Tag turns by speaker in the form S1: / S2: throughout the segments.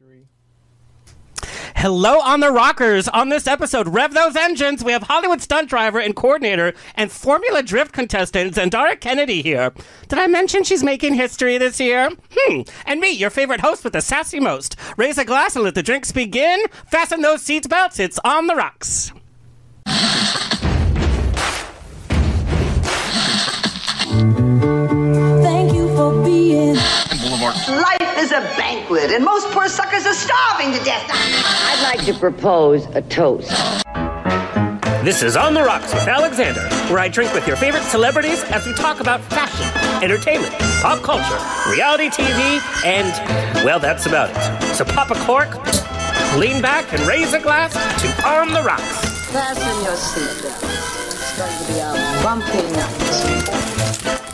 S1: Three.
S2: Hello on the rockers. On this episode, rev those engines. We have Hollywood stunt driver and coordinator and Formula Drift contestant Zandara Kennedy here. Did I mention she's making history this year? Hmm. And me, your favorite host with the sassy most. Raise a glass and let the drinks begin. Fasten those seats belts. It's on the rocks.
S3: Life is a banquet, and most poor suckers are starving to death.
S4: I'd like to propose a toast.
S2: This is On the Rocks with Alexander, where I drink with your favorite celebrities as we talk about fashion, entertainment, pop culture, reality TV, and, well, that's about it. So pop a cork, lean back, and raise a glass to On the Rocks.
S4: Fasten your seatbelts. It's going to be a bumpy night.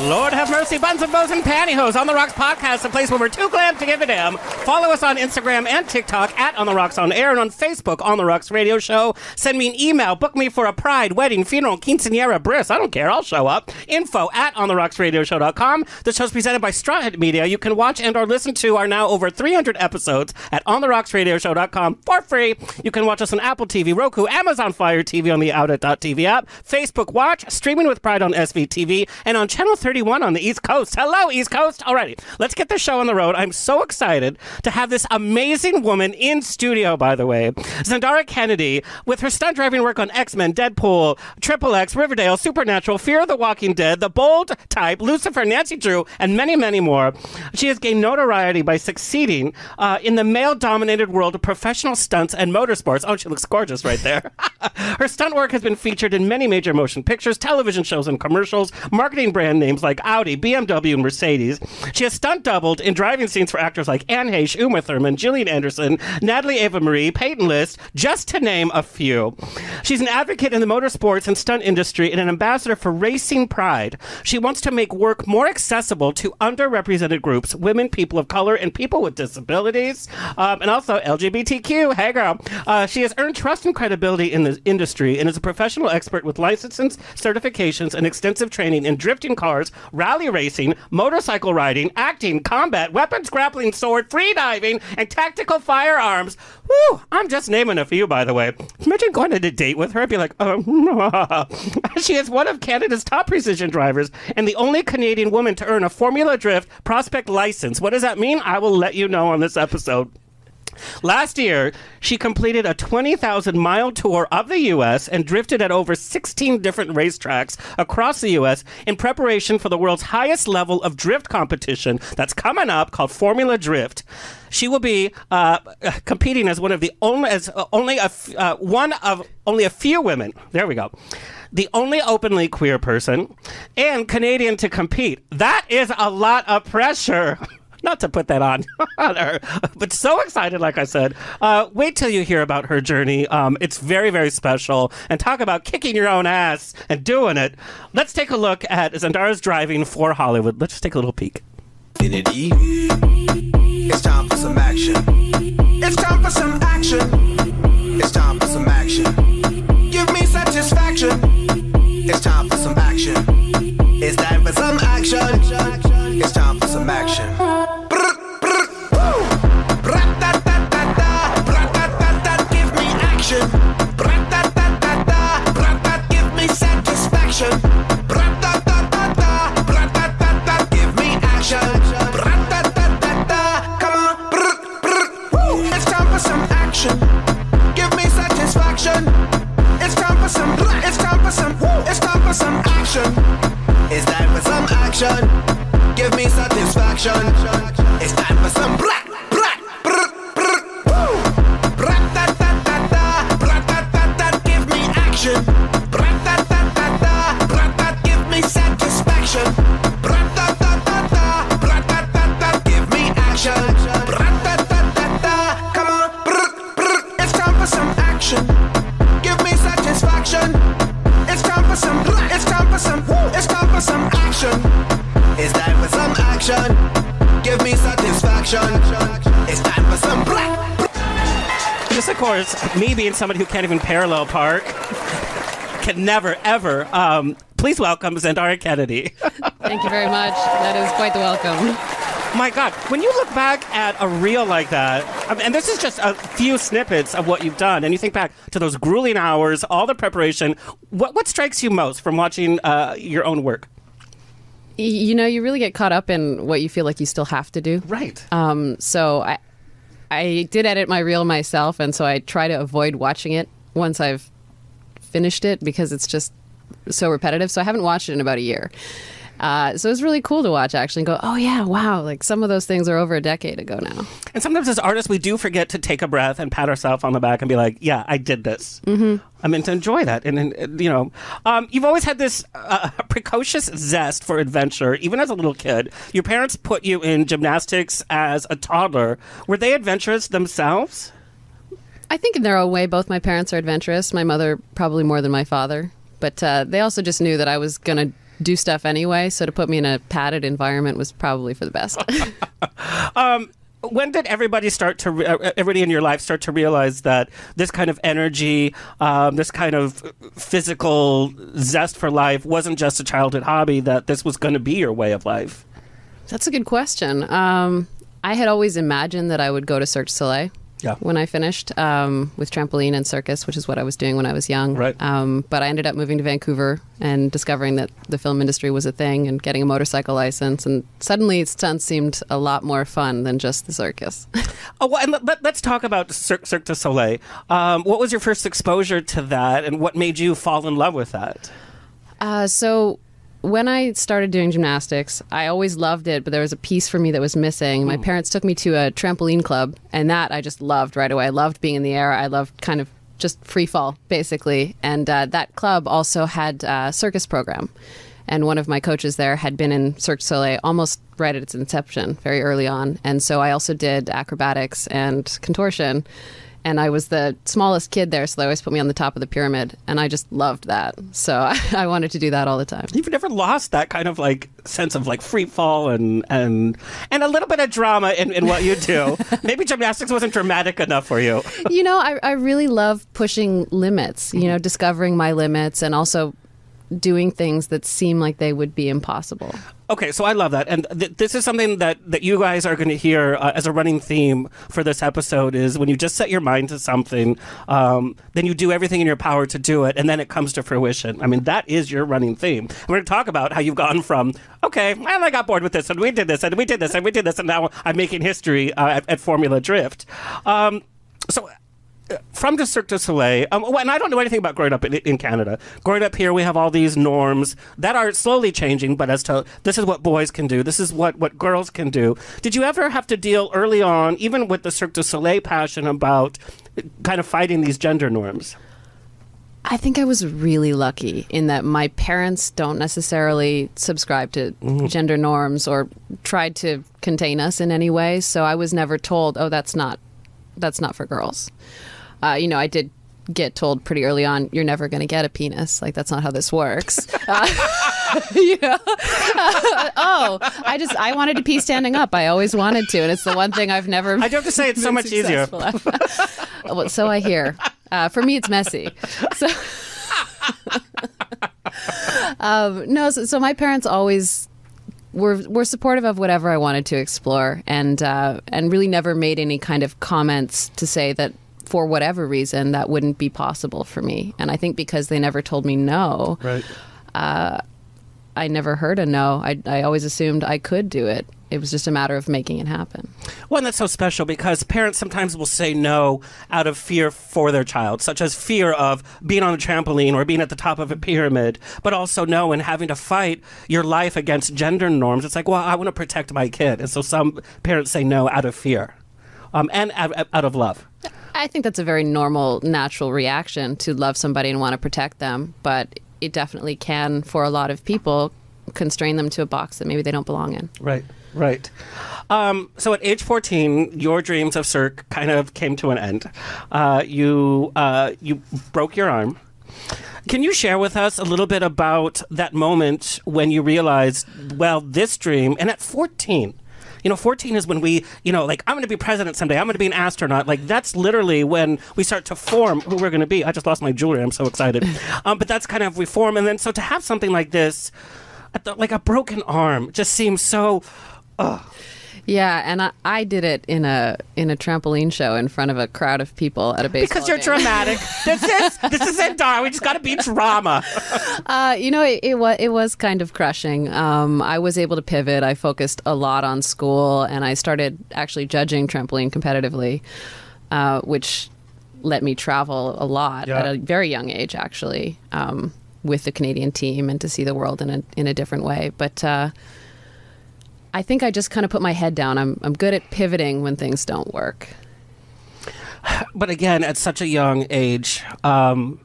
S2: Lord have mercy, buns and bows and pantyhose. On the Rocks podcast, a place where we're too glam to give a damn. Follow us on Instagram and TikTok at On the Rocks on Air and on Facebook On the Rocks Radio Show. Send me an email. Book me for a pride, wedding, funeral, quinceanera, bris. I don't care. I'll show up. Info at OnTheRocksRadioShow.com. The show's presented by Straw Hut Media. You can watch and or listen to our now over 300 episodes at On the Rocks Radio OnTheRocksRadioShow.com for free. You can watch us on Apple TV, Roku, Amazon Fire TV on the OutAt.TV app, Facebook Watch, streaming with Pride on SVTV, and on Channel 31 on the East Coast. Hello, East Coast. Alrighty, let's get the show on the road. I'm so excited to have this amazing woman in studio, by the way. Zandara Kennedy, with her stunt driving work on X Men, Deadpool, Triple X, Riverdale, Supernatural, Fear of the Walking Dead, The Bold Type, Lucifer, Nancy Drew, and many, many more. She has gained notoriety by succeeding uh, in the male dominated world of professional stunts and motorsports. Oh, she looks gorgeous right there. her stunt work has been featured in many major motion pictures, television shows, and commercials, marketing brand names like Audi, BMW, and Mercedes. She has stunt doubled in driving scenes for actors like Anne Heche, Uma Thurman, Gillian Anderson, Natalie Ava Marie, Peyton List, just to name a few. She's an advocate in the motorsports and stunt industry and an ambassador for Racing Pride. She wants to make work more accessible to underrepresented groups, women, people of color, and people with disabilities, um, and also LGBTQ. Hey, girl. Uh, she has earned trust and credibility in the industry and is a professional expert with licenses, certifications, and extensive training in drifting cars, rally racing, motorcycle riding, acting, combat, weapons grappling, sword, free diving, and tactical firearms. Woo! I'm just naming a few, by the way. Imagine going on a date with her. I'd be like, um, she is one of Canada's top precision drivers and the only Canadian woman to earn a Formula Drift PROSPEC license. What does that mean? I will let you know on this episode. Last year, she completed a 20,000 mile tour of the U.S. and drifted at over 16 different racetracks across the U.S. in preparation for the world's highest level of drift competition that's coming up called Formula Drift. She will be uh, competing as one of the only, as uh, only a uh, one of only a few women. There we go. The only openly queer person and Canadian to compete. That is a lot of pressure. not to put that on, on her, but so excited, like I said. Uh, wait till you hear about her journey. Um, it's very, very special. And talk about kicking your own ass and doing it. Let's take a look at Zandara's driving for Hollywood. Let's just take a little peek.
S5: It's time for some action. It's time for some action. It's time for some action. Give me satisfaction. It's time for some action. It's time for some action. It's time for some action. Give me action. Give me satisfaction. It's time for some. It's time for some. It's time for some action. It's time for some action. Give me satisfaction. It's time for some. Bra-ta-ta-ta, Give me action. Give me satisfaction.
S2: Course, me being somebody who can't even parallel park, can never, ever. Um, please welcome Zandara Kennedy.
S6: Thank you very much. That is quite the welcome.
S2: My God, when you look back at a reel like that, and this is just a few snippets of what you've done, and you think back to those grueling hours, all the preparation, what, what strikes you most from watching uh, your own work?
S1: You know, you really get caught up in what you feel like you still have to do.
S2: Right.
S1: Um, so I, I did edit my reel myself, and so I try to avoid watching it once I've finished it because it's just so repetitive. So I haven't watched it in about a year. Uh, so it was really cool to watch actually and go, oh yeah, wow, like some of those things are over a decade ago now.
S2: And sometimes as artists, we do forget to take a breath and pat ourselves on the back and be like, yeah, I did this. Mm-hmm. I mean, to enjoy that. And, and you know, um, you've always had this uh, precocious zest for adventure, even as a little kid. Your parents put you in gymnastics as a toddler. Were they adventurous themselves?
S1: I think in their own way, both my parents are adventurous. My mother probably more than my father, but uh, they also just knew that I was going to do stuff anyway. So to put me in a padded environment was probably for the best.
S2: when did everybody start to re- uh, everybody in your life start to realize that this kind of energy um, this kind of physical zest for life wasn't just a childhood hobby that this was going to be your way of life
S1: That's a good question. Um, I had always imagined that I would go to Cirque du Soleil.
S2: Yeah.
S1: When I finished um, with trampoline and circus, which is what I was doing when I was young.
S2: Right.
S1: Um, but I ended up moving to Vancouver and discovering that the film industry was a thing and getting a motorcycle license. And suddenly stunts seemed a lot more fun than just the circus.
S2: oh well, and let, us talk about Cirque, Cirque du Soleil um, what was your first exposure to that and what made you fall in love with that
S1: Uh, so when I started doing gymnastics, I always loved it, but there was a piece for me that was missing. My parents took me to a trampoline club, and that I just loved right away. I loved being in the air. I loved kind of just free fall, basically. And uh, that club also had a circus program. And one of my coaches there had been in Cirque du Soleil almost right at its inception, very early on. And so I also did acrobatics and contortion and I was the smallest kid there, so they always put me on the top of the pyramid, and I just loved that. So I wanted to do that all the time.
S2: you've never lost that kind of like sense of like free fall and and and a little bit of drama in, in what you do maybe gymnastics wasn't dramatic enough for you
S1: you know, I, I really love pushing limits, you know, mm-hmm. discovering my limits, and also doing things that seem like they would be impossible.
S2: Okay, so I love that, and th- this is something that, that you guys are going to hear uh, as a running theme for this episode. Is when you just set your mind to something, um, then you do everything in your power to do it, and then it comes to fruition. I mean, that is your running theme. And we're going to talk about how you've gone from okay, and I got bored with this, and we did this, and we did this, and we did this, and now I'm making history uh, at, at Formula Drift. Um, so from the Cirque du Soleil, um, and I don't know anything about growing up in, in Canada. Growing up here, we have all these norms that are slowly changing, but as to this is what boys can do, this is what, what girls can do. Did you ever have to deal early on, even with the Cirque du Soleil passion, about kind of fighting these gender norms?
S1: I think I was really lucky in that my parents don't necessarily subscribe to gender norms or tried to contain us in any way. So I was never told, "Oh, that's not that's not for girls." Uh, you know, I did get told pretty early on, "You're never going to get a penis. Like that's not how this works." uh, you know? oh, I just I wanted to pee standing up. I always wanted to, and it's the one thing I've never.
S2: I do have to say it's so much easier.
S1: well, so I hear. Uh, for me, it's messy. So, um, no, so, so my parents always were were supportive of whatever I wanted to explore, and uh, and really never made any kind of comments to say that for whatever reason that wouldn't be possible for me. And I think because they never told me no,
S2: Right.
S1: I never heard a no. I I always assumed I could do it. It was just a matter of making it happen.
S2: Well, and that's so special because parents sometimes will say no out of fear for their child, such as fear of being on a trampoline or being at the top of a pyramid, but also no and having to fight your life against gender norms. It's like, well, I want to protect my kid. And so some parents say no out of fear um, and out, out of love.
S1: I think that's a very normal, natural reaction to love somebody and want to protect them, but it definitely can, for a lot of people, constrain them to a box that maybe they don't belong in.
S2: Right, right. Um, so at age 14, your dreams of Cirque kind of came to an end. Uh, you, uh, you broke your arm. Can you share with us a little bit about that moment when you realized, well, this dream, and at 14, you know, 14 is when we, you know, like, I'm going to be president someday. I'm going to be an astronaut. Like, that's literally when we start to form who we're going to be. I just lost my jewelry. I'm so excited. um, but that's kind of, we form. And then, so to have something like this, the, like a broken arm, just seems so.
S1: Yeah, and I, I did it in a in a trampoline show in front of a crowd of people at a baseball
S2: Because you're
S1: game.
S2: dramatic. this is this is it, Dar. We just got to be drama.
S1: Uh, you know, it, it was it was kind of crushing. Um, I was able to pivot. I focused a lot on school, and I started actually judging trampoline competitively, uh, which let me travel a lot
S2: Yeah.
S1: at a very young age, actually, um, with the Canadian team and to see the world in a in a different way. But uh, I think I just kind of put my head down. I'm I'm good at pivoting when things don't work.
S2: but again, at such a young age, um,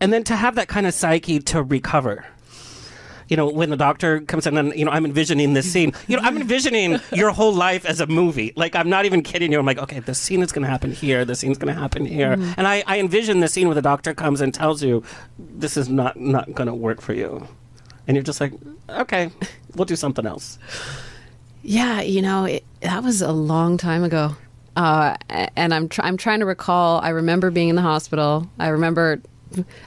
S2: and then to have that kind of psyche to recover. You know, when the doctor comes in and, you know, I'm envisioning this scene. You know, I'm envisioning your whole life as a movie. Like, I'm not even kidding you. I'm like, okay, this scene is going to happen here. This scene's going to happen here. And I, I envision the scene where the doctor comes and tells you, this is not, not going to work for you. And you're just like, okay, we'll do something else.
S1: Yeah, you know, it, that was a long time ago. Uh, and I'm tr- I'm trying to recall. I remember being in the hospital. I remember,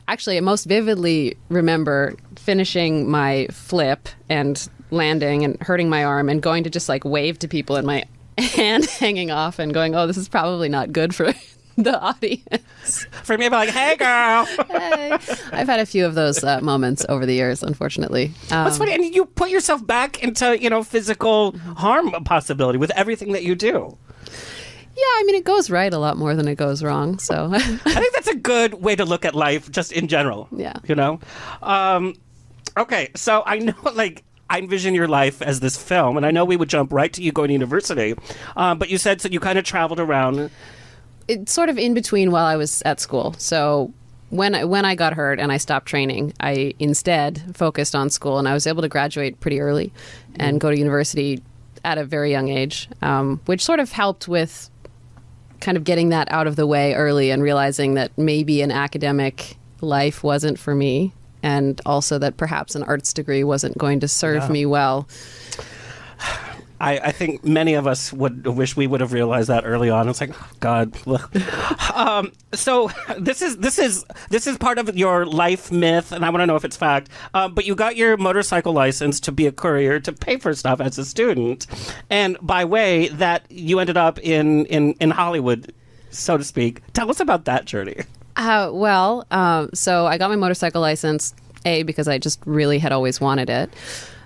S1: actually, I most vividly remember finishing my flip and landing and hurting my arm and going to just like wave to people and my hand hanging off and going, "Oh, this is probably not good for the audience."
S2: For me, I'm like, hey, girl.
S1: Hey. I've had a few of those uh, moments over the years, unfortunately. Um,
S2: That's funny. And you put yourself back into, you know, physical harm possibility with everything that you do.
S1: yeah, I mean, it goes right a lot more than it goes wrong. So.
S2: I think that's a good way to look at life just in general.
S1: Yeah.
S2: You know? Um, okay, so I know, like, I envision your life as this film, and I know we would jump right to you going to university, um, but you said so you kind of traveled around.
S1: It's sort of in between while I was at school. So when I, when I got hurt and I stopped training, I instead focused on school, and I was able to graduate pretty early and go to university at a very young age, um, which sort of helped with kind of getting that out of the way early and realizing that maybe an academic life wasn't for me. And also that perhaps an arts degree wasn't going to serve me well.
S2: I, I think many of us would wish we would have realized that early on. It's like, oh, God. um, so this is this is this is part of your life myth, and I want to know if it's fact. Uh, but you got your motorcycle license to be a courier to pay for stuff as a student, and by way that you ended up in in in Hollywood, so to speak. Tell us about that journey.
S1: Uh, well, um, so I got my motorcycle license, A, because I just really had always wanted it.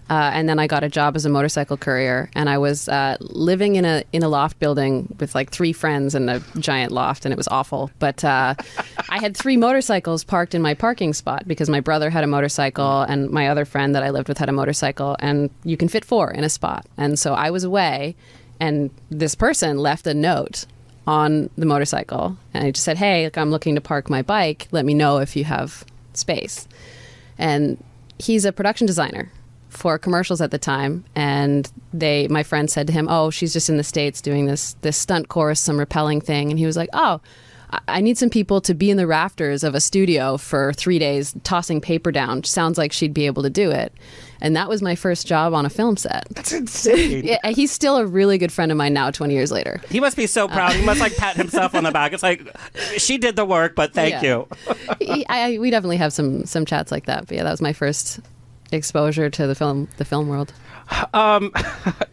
S1: Uh, and then I got a job as a motorcycle courier, and I was uh, living in a in a loft building with like three friends in a giant loft, and it was awful. But uh, I had three motorcycles parked in my parking spot because my brother had a motorcycle, and my other friend that I lived with had a motorcycle, and you can fit four in a spot. And so I was away, and this person left a note on the motorcycle and I just said, "Hey, like I'm looking to park my bike. Let me know if you have space." And he's a production designer for commercials at the time and they my friend said to him, "Oh, she's just in the states doing this this stunt course, some rappelling thing." And he was like, "Oh, I- I need some people to be in the rafters of a studio for 3 days tossing paper down. Sounds like she'd be able to do it." And that was my first job on a film set.
S2: That's insane.
S1: Yeah, he's still a really good friend of mine now 20 years later.
S2: He must be so uh, proud. He must like pat himself on the back. It's like she did the work, but thank
S1: Yeah.
S2: you.
S1: He- I, we definitely have some some chats like that. But yeah, that was my first exposure to the film the film world.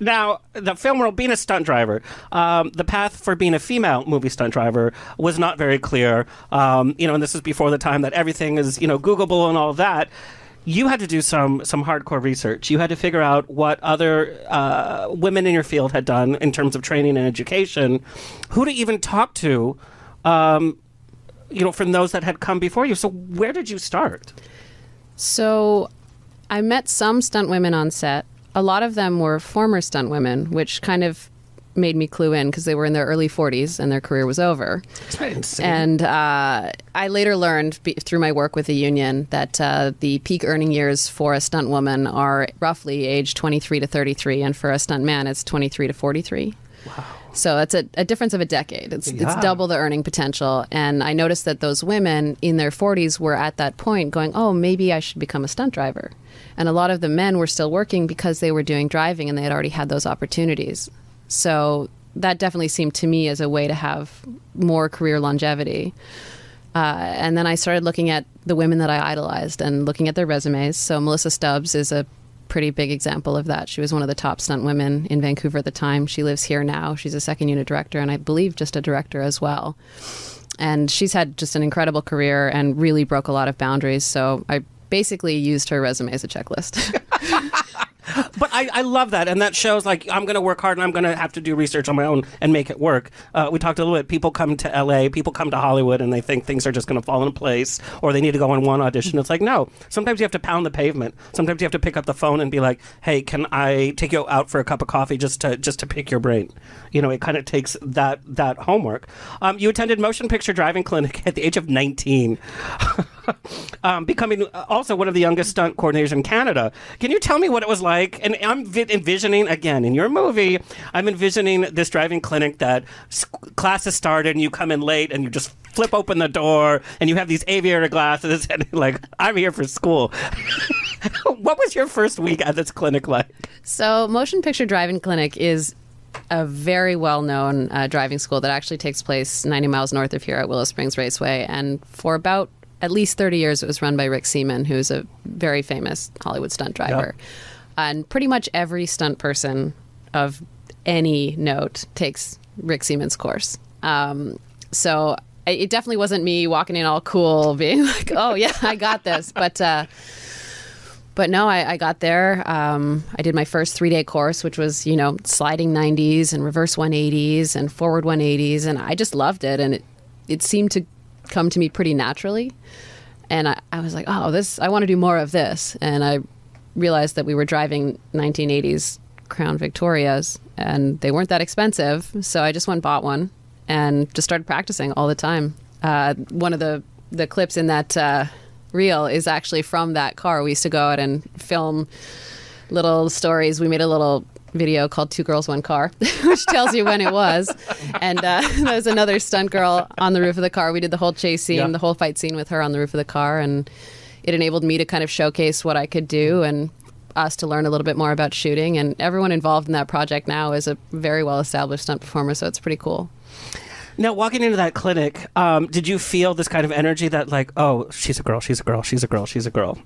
S2: Now, the film world, being a stunt driver, um, the path for being a female movie stunt driver was not very clear. Um, you know, and this is before the time that everything is, you know, Googleable and all that. You had to do some some hardcore research. You had to figure out what other uh, women in your field had done in terms of training and education, who to even talk to, um, you know, from those that had come before you. So, where did you start?
S1: So I met some stunt women on set. A lot of them were former stunt women, which kind of made me clue in because they were in their early 40s and their career was over. And uh, I later learned be- through my work with the union that uh, the peak earning years for a stunt woman are roughly age 23 to 33, and for a stunt man, it's 23 to 43. Wow. So it's a, a difference of a decade. It's,
S2: Yeah.
S1: it's double the earning potential. And I noticed that those women in their 40s were at that point going, oh, maybe I should become a stunt driver. And a lot of the men were still working because they were doing driving and they had already had those opportunities. So that definitely seemed to me as a way to have more career longevity. Uh, and then I started looking at the women that I idolized and looking at their resumes. So Melissa Stubbs is a pretty big example of that. She was one of the top stunt women in Vancouver at the time. She lives here now. She's a second unit director, and I believe just a director as well. And she's had just an incredible career and really broke a lot of boundaries. So I basically used her resume as a checklist.
S2: But I, I love that, and that shows like I'm going to work hard and I'm going to have to do research on my own and make it work. Uh, we talked a little bit. People come to LA, people come to Hollywood, and they think things are just going to fall into place, or they need to go on one audition. It's like no. Sometimes you have to pound the pavement. Sometimes you have to pick up the phone and be like, "Hey, can I take you out for a cup of coffee just to just to pick your brain?" You know, it kind of takes that that homework. Um, you attended motion picture driving clinic at the age of 19. um, becoming also one of the youngest stunt coordinators in Canada. Can you tell me what it was like? And I'm vi- envisioning again in your movie, I'm envisioning this driving clinic that classes started and you come in late and you just flip open the door and you have these aviator glasses and like I'm here for school. what was your first week at this clinic like?
S1: So, Motion Picture Driving Clinic is a very well known uh, driving school that actually takes place 90 miles north of here at Willow Springs Raceway. And for about at least 30 years, it was run by Rick Seaman, who's a very famous Hollywood stunt driver. And pretty much every stunt person of any note takes Rick Seaman's course. Um, so, it definitely wasn't me walking in all cool, being like, oh, yeah, I got this. But, uh, but no, I, I got there. Um, I did my first three day course, which was, you know, sliding 90s and reverse 180s and forward 180s. And I just loved it. And it, it seemed to come to me pretty naturally. And I, I was like, oh, this, I want to do more of this. And I realized that we were driving 1980s Crown Victorias and they weren't that expensive. So I just went and bought one and just started practicing all the time. Uh, one of the, the clips in that uh, reel is actually from that car. We used to go out and film little stories. We made a little video called Two Girls, One Car, which tells you when it was. And uh, there was another stunt girl on the roof of the car. We did the whole chase scene,
S2: Yeah.
S1: the whole fight scene with her on the roof of the car. And it enabled me to kind of showcase what I could do and us to learn a little bit more about shooting. And everyone involved in that project now is a very well established stunt performer. So it's pretty cool.
S2: Now, walking into that clinic, um, did you feel this kind of energy that, like, oh, she's a girl, she's a girl, she's a girl, she's a girl?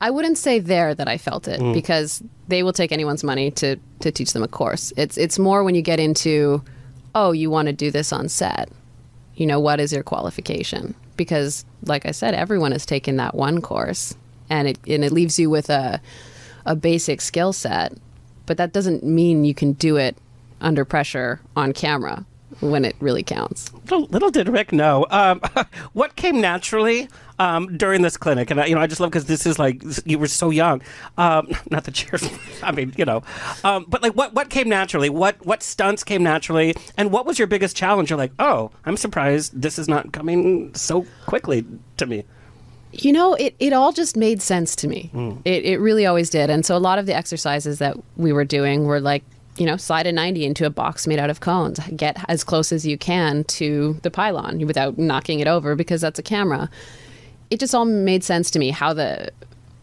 S1: I wouldn't say there that I felt it because they will take anyone's money to to teach them a course. It's it's more when you get into, oh, you want to do this on set. You know, what is your qualification? Because, like I said, everyone has taken that one course, and it and it leaves you with a a basic skill set, but that doesn't mean you can do it under pressure on camera when it really counts.
S2: Little, little did Rick know. Um, what came naturally um, during this clinic? And I, you know, I just love because this is like you were so young. Um, not that you're, I mean, you know, um, but like what what came naturally? What what stunts came naturally? And what was your biggest challenge? You're like, oh, I'm surprised this is not coming so quickly to me.
S1: You know, it, it all just made sense to me. It, it really always did. And so a lot of the exercises that we were doing were like, you know, slide a 90 into a box made out of cones. Get as close as you can to the pylon without knocking it over because that's a camera. It just all made sense to me how the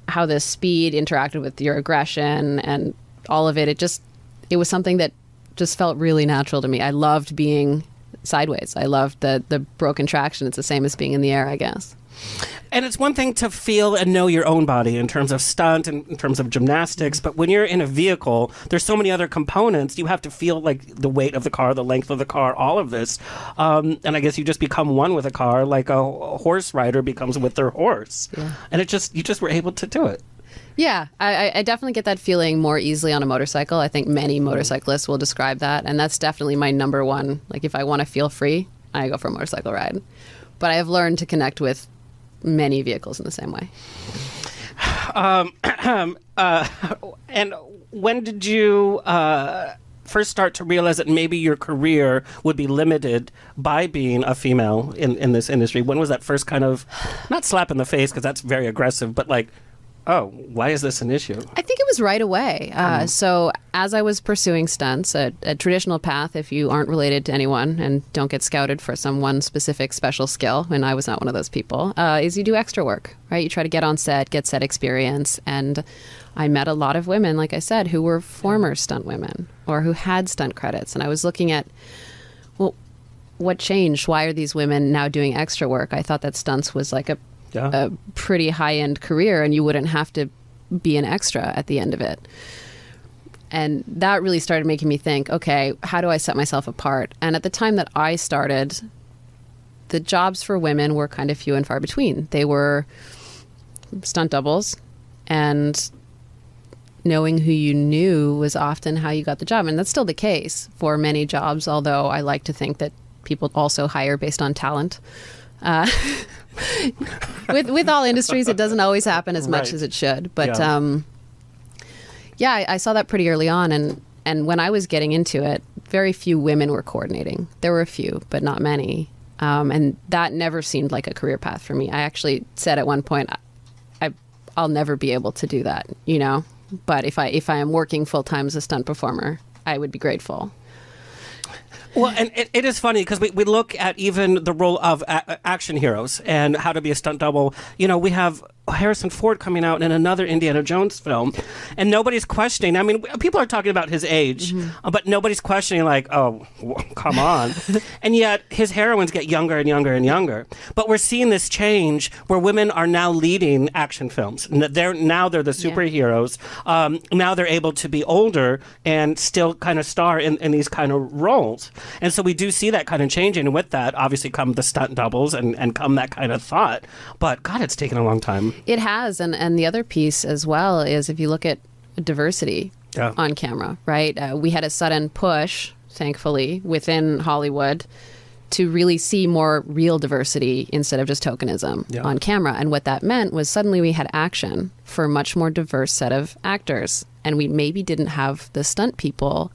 S1: how the speed interacted with your aggression and all of it. It just it was something that just felt really natural to me. I loved being sideways. I loved the the broken traction. It's the same as being in the air, I guess.
S2: And it's one thing to feel and know your own body in terms of stunt and in terms of gymnastics, but when you're in a vehicle, there's so many other components. You have to feel like the weight of the car, the length of the car, all of this. Um, and I guess you just become one with a car, like a, a horse rider becomes with their horse. And it just you just were able to do it.
S1: Yeah, I, I- I definitely get that feeling more easily on a motorcycle. I think many motorcyclists will describe that, and that's definitely my number one. Like, if I want to feel free, I go for a motorcycle ride. But I have learned to connect with many vehicles in the same way.
S2: And when did you uh, first start to realize that maybe your career would be limited by being a female in, in this industry? When was that first kind of, not slap in the face, because that's very aggressive, but like, oh, why is this an issue?
S1: I think it was right away. Uh, So, as I was pursuing stunts, a, a traditional path, if you aren't related to anyone and don't get scouted for some one specific special skill, and I was not one of those people, uh, is you do extra work, right? You try to get on set, get set experience. And I met a lot of women, like I said, who were former stunt women or who had stunt credits. And I was looking at, well, what changed? Why are these women now doing extra work? I thought that stunts was like a
S2: Yeah.
S1: a pretty high end career, and you wouldn't have to be an extra at the end of it. And that really started making me think, okay, how do I set myself apart? And at the time that I started, the jobs for women were kind of few and far between. They were stunt doubles and knowing who you knew was often how you got the job and that's still the case for many jobs although i like to think that people also hire based on talent uh, with with all industries it doesn't always happen as much
S2: Right.
S1: as it should but
S2: Yeah.
S1: um yeah I, I saw that pretty early on and and when i was getting into it very few women were coordinating there were a few but not many um, and that never seemed like a career path for me i actually said at one point I, I'll never be able to do that, you know. But if I if I am working full time as a stunt performer, I would be grateful.
S2: Well, and it, it is funny because we, we look at even the role of a- action heroes and how to be a stunt double. You know, we have Harrison Ford coming out in another Indiana Jones film, and nobody's questioning. I mean, people are talking about his age, uh, but nobody's questioning, like, oh, w- come on. and yet, his heroines get younger and younger and younger. But we're seeing this change where women are now leading action films. They're now they're the superheroes. Um, now they're able to be older and still kind of star in, in these kind of roles. And so we do see that kind of changing. And with that, obviously, come the stunt doubles and, and come that kind of thought. But God, it's taken a long time.
S1: It has, and and the other piece as well is if you look at diversity
S2: Yeah.
S1: on camera, right? Uh, we had a sudden push, thankfully, within Hollywood to really see more real diversity instead of just tokenism
S2: Yeah.
S1: on camera. And what that meant was suddenly we had action for a much more diverse set of actors, and we maybe didn't have the stunt people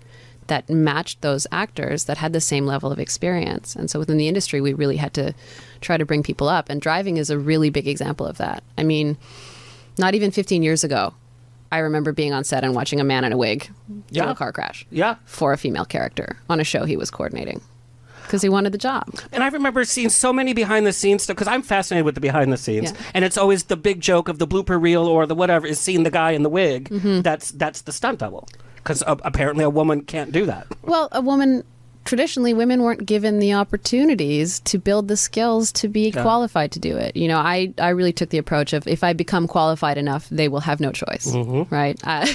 S1: that matched those actors that had the same level of experience. And so within the industry, we really had to try to bring people up. And driving is a really big example of that. I mean, not even 15 years ago, I remember being on set and watching a man in a wig do
S2: Yeah.
S1: a car crash
S2: Yeah.
S1: for a female character on a show he was coordinating because he wanted the job.
S2: And I remember seeing so many behind the scenes stuff because I'm fascinated with the behind the scenes,
S1: Yeah.
S2: and it's always the big joke of the blooper reel or the whatever is seeing the guy in the wig.
S1: Mm-hmm.
S2: That's that's the stunt double because uh, apparently a woman can't do that.
S1: Well, a woman traditionally women weren't given the opportunities to build the skills to be qualified to do it. You know, I I really took the approach of if I become qualified enough, they will have no choice,
S2: Mm-hmm.
S1: right? Uh,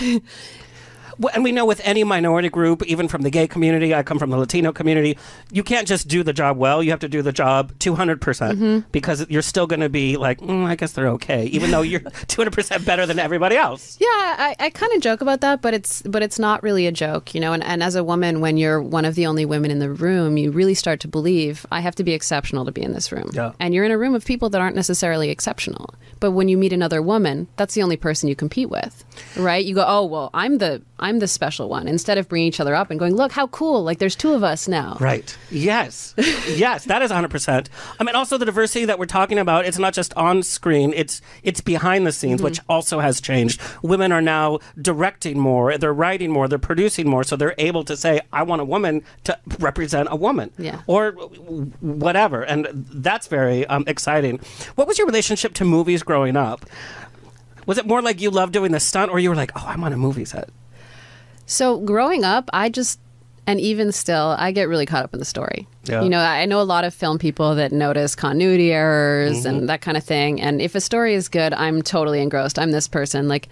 S2: And we know with any minority group, even from the gay community, I come from the Latino community, you can't just do the job well. You have to do the job 200%
S1: Mm-hmm.
S2: because you're still going to be like, mm, I guess they're okay, even though you're 200% better than everybody else.
S1: Yeah, I, I kind of joke about that, but it's but it's not really a joke, you know. And, and as a woman, when you're one of the only women in the room, you really start to believe I have to be exceptional to be in this room.
S2: Yeah.
S1: And you're in a room of people that aren't necessarily exceptional. But when you meet another woman, that's the only person you compete with, right? You go, oh well, I'm the I'm the special one. Instead of bringing each other up and going, look how cool, like there's two of us now.
S2: Right. Yes. yes, that is 100%. I mean also the diversity that we're talking about, it's not just on screen, it's it's behind the scenes which also has changed. Women are now directing more, they're writing more, they're producing more so they're able to say I want a woman to represent a woman
S1: Yeah.
S2: or whatever and that's very um, exciting. What was your relationship to movies growing up? Was it more like you loved doing the stunt or you were like, "Oh, I'm on a movie set."
S1: So growing up, I just and even still, I get really caught up in the story.
S2: Yeah.
S1: You know, I know a lot of film people that notice continuity errors and that kind of thing. And if a story is good, I'm totally engrossed. I'm this person. Like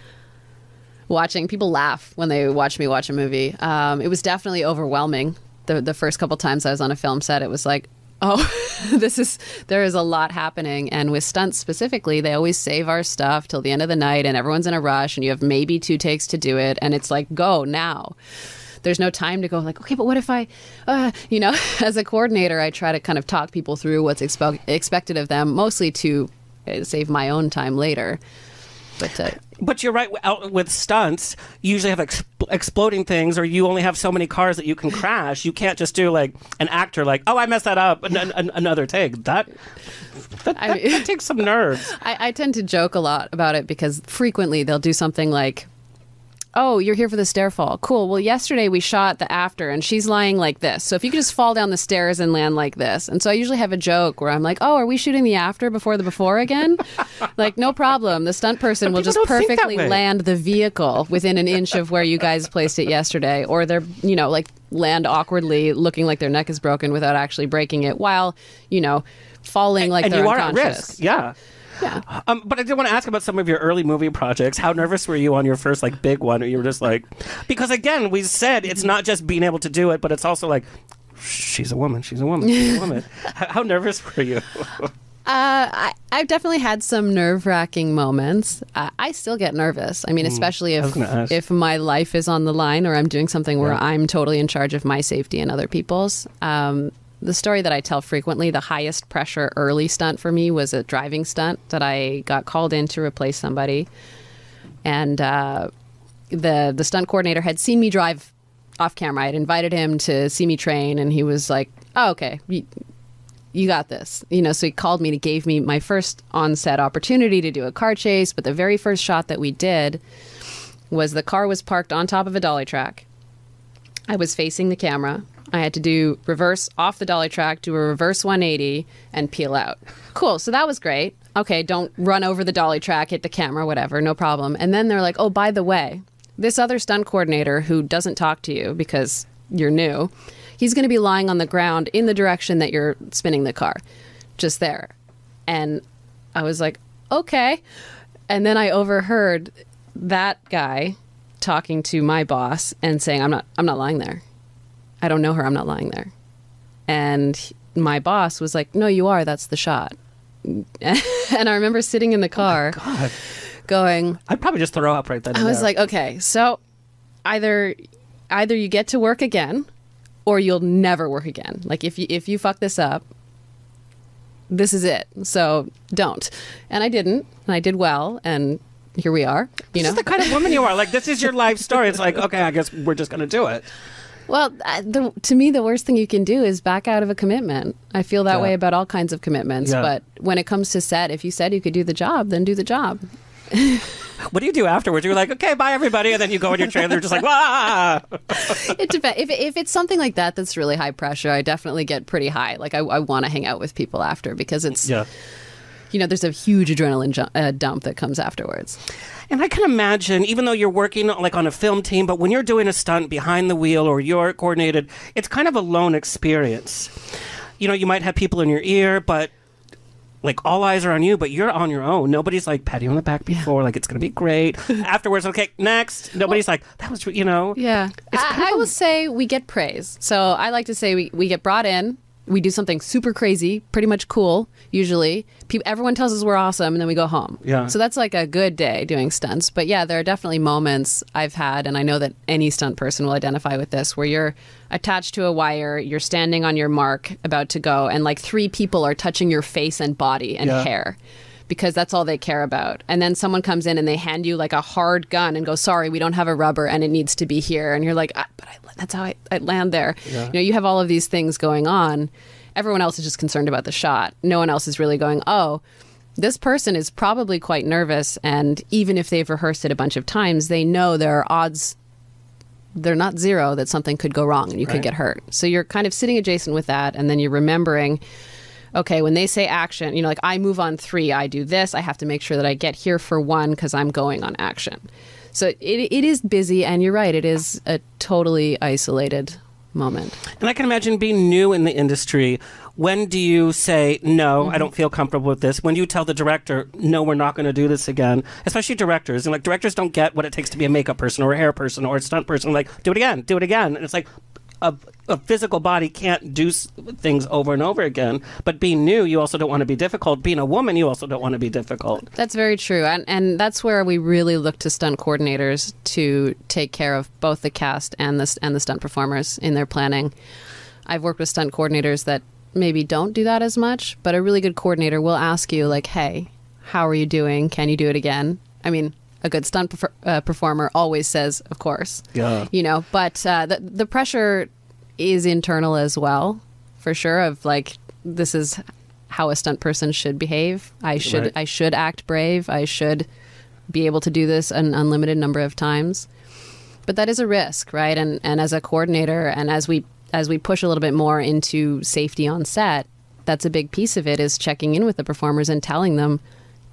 S1: watching people laugh when they watch me watch a movie. Um, it was definitely overwhelming. The the first couple times I was on a film set, it was like. Oh, this is there is a lot happening, and with stunts specifically, they always save our stuff till the end of the night, and everyone's in a rush, and you have maybe two takes to do it, and it's like go now. There's no time to go like okay but what if i uh, you know as a coordinator i try to kind of talk people through what's expe- expected of them mostly to uh, save my own time later. But uh,
S2: But you're right. Out with stunts, you usually have ex- exploding things, or you only have so many cars that you can crash. You can't just do like an actor, like, "Oh, I messed that up," and, and, another take. That that,
S1: I
S2: that takes some nerves.
S1: I, I tend to joke a lot about it because frequently they'll do something like oh you're here for the stair fall. Cool. Well yesterday we shot the after and she's lying like this. So if you could just fall down the stairs and land like this. And so i usually have a joke where i'm like oh are we shooting the after before the before again? Like no problem. The stunt person will just
S2: don't think that
S1: perfectly land the vehicle within an inch of where you guys placed it yesterday or they're you know like land awkwardly looking like their neck is broken without actually breaking it while you know falling like
S2: and
S1: they're
S2: you are at
S1: unconscious.
S2: risk. Yeah. Um, but I did want to ask about some of your early movie projects. How nervous were you on your first like big one? Or you were just like, because again, we said it's not just being able to do it, but it's also like, she's a woman. She's a woman. She's a woman. how, how nervous were you?
S1: Uh, I, I've definitely had some nerve wracking moments. Uh, I still get nervous. I mean, especially
S2: Mm.
S1: if if my life is on the line or I'm doing something where I'm totally in charge of my safety and other people's. Um, the story that I tell frequently, the highest pressure early stunt for me was a driving stunt that I got called in to replace somebody, and uh, the the stunt coordinator had seen me drive off camera. I had invited him to see me train, and he was like, "Oh, okay." You- you got this. You know, so he called me to gave me my first on-set opportunity to do a car chase, but the very first shot that we did was the car was parked on top of a dolly track. I was facing the camera. I had to do reverse off the dolly track, do a reverse 180 and peel out. Cool. So that was great. Okay, don't run over the dolly track, hit the camera, whatever, no problem. And then they're like, "Oh, by the way, this other stunt coordinator who doesn't talk to you because you're new, he's going to be lying on the ground in the direction that you're spinning the car, just there. And I was like, okay. And then I overheard that guy talking to my boss and saying, I'm not, I'm not lying there. I don't know her. I'm not lying there. And my boss was like, no, you are. That's the shot. and I remember sitting in the oh car
S2: God,
S1: going,
S2: I'd probably just throw up right then.
S1: I was
S2: there.
S1: like, okay, so either either you get to work again or you'll never work again. Like if you if you fuck this up, this is it. So don't. And I didn't, and I did well, and here we are. You
S2: this
S1: know,
S2: is the kind of woman you are. Like this is your life story. It's like, okay, I guess we're just gonna do it.
S1: Well, uh, the, to me, the worst thing you can do is back out of a commitment. I feel that
S2: Yeah.
S1: way about all kinds of commitments.
S2: Yeah.
S1: But when it comes to set, if you said you could do the job, then do the job.
S2: What do you do afterwards? You're like, okay, bye everybody, and then you go in your trailer, just like, wah.
S1: it depends. If, if it's something like that that's really high pressure, I definitely get pretty high. Like I, I want to hang out with people after because it's
S2: Yeah.
S1: You know there's a huge adrenaline ju- uh, dump that comes afterwards.
S2: And I can imagine, even though you're working like on a film team, but when you're doing a stunt behind the wheel or you're coordinated, it's kind of a lone experience. You know, you might have people in your ear, but like all eyes are on you, but you're on your own. Nobody's like patting you on the back before, like it's gonna be great. Afterwards, okay, next. Nobody's like that was, you know.
S1: Yeah, I, I will say we get praise. So I like to say we, we get brought in. We do something super crazy, pretty much cool. Usually, People, everyone tells us we're awesome, and then we go home.
S2: Yeah.
S1: So that's like a good day doing stunts. But yeah, there are definitely moments I've had, and I know that any stunt person will identify with this, where you're attached to a wire, you're standing on your mark, about to go, and like three people are touching your face and body and
S2: Yeah.
S1: hair. Because that's all they care about. And then someone comes in and they hand you like a hard gun and go, sorry, we don't have a rubber and it needs to be here. And you're like, ah, but I, that's how I, I land there. You know, you have all of these things going on. Everyone else is just concerned about the shot. No one else is really going, oh, this person is probably quite nervous. And even if they've rehearsed it a bunch of times, they know there are odds they're not zero that something could go wrong and you could get hurt. So you're kind of sitting adjacent with that, and then you're remembering, okay, when they say action, you know, like I move on three, I do this, I have to make sure that I get here for one because I'm going on action. So it, it is busy, and you're right, it is a totally isolated moment.
S2: And I can imagine being new in the industry. When do you say, no, I mm-hmm. don't feel comfortable with this? When do you tell the director, no, we're not going to do this again? Especially directors. And like, directors don't get what it takes to be a makeup person or a hair person or a stunt person. Like, do it again, do it again. And it's like, a, a physical body can't do things over and over again. But being new, you also don't want to be difficult. Being a woman, you also don't want to be difficult.
S1: That's very true, and and that's where we really look to stunt coordinators to take care of both the cast and the and the stunt performers in their planning. I've worked with stunt coordinators that maybe don't do that as much, but a really good coordinator will ask you like, "Hey, how are you doing? Can you do it again?" I mean, a good stunt perfor- uh, performer always says, "Of course."
S2: Yeah.
S1: You know, but uh, the the pressure is internal as well, for sure. Of like, this is how a stunt person should behave. I should
S2: Right.
S1: I should act brave. I should be able to do this an unlimited number of times. But that is a risk, right? And and as a coordinator and as we as we push a little bit more into safety on set, that's a big piece of it is checking in with the performers and telling them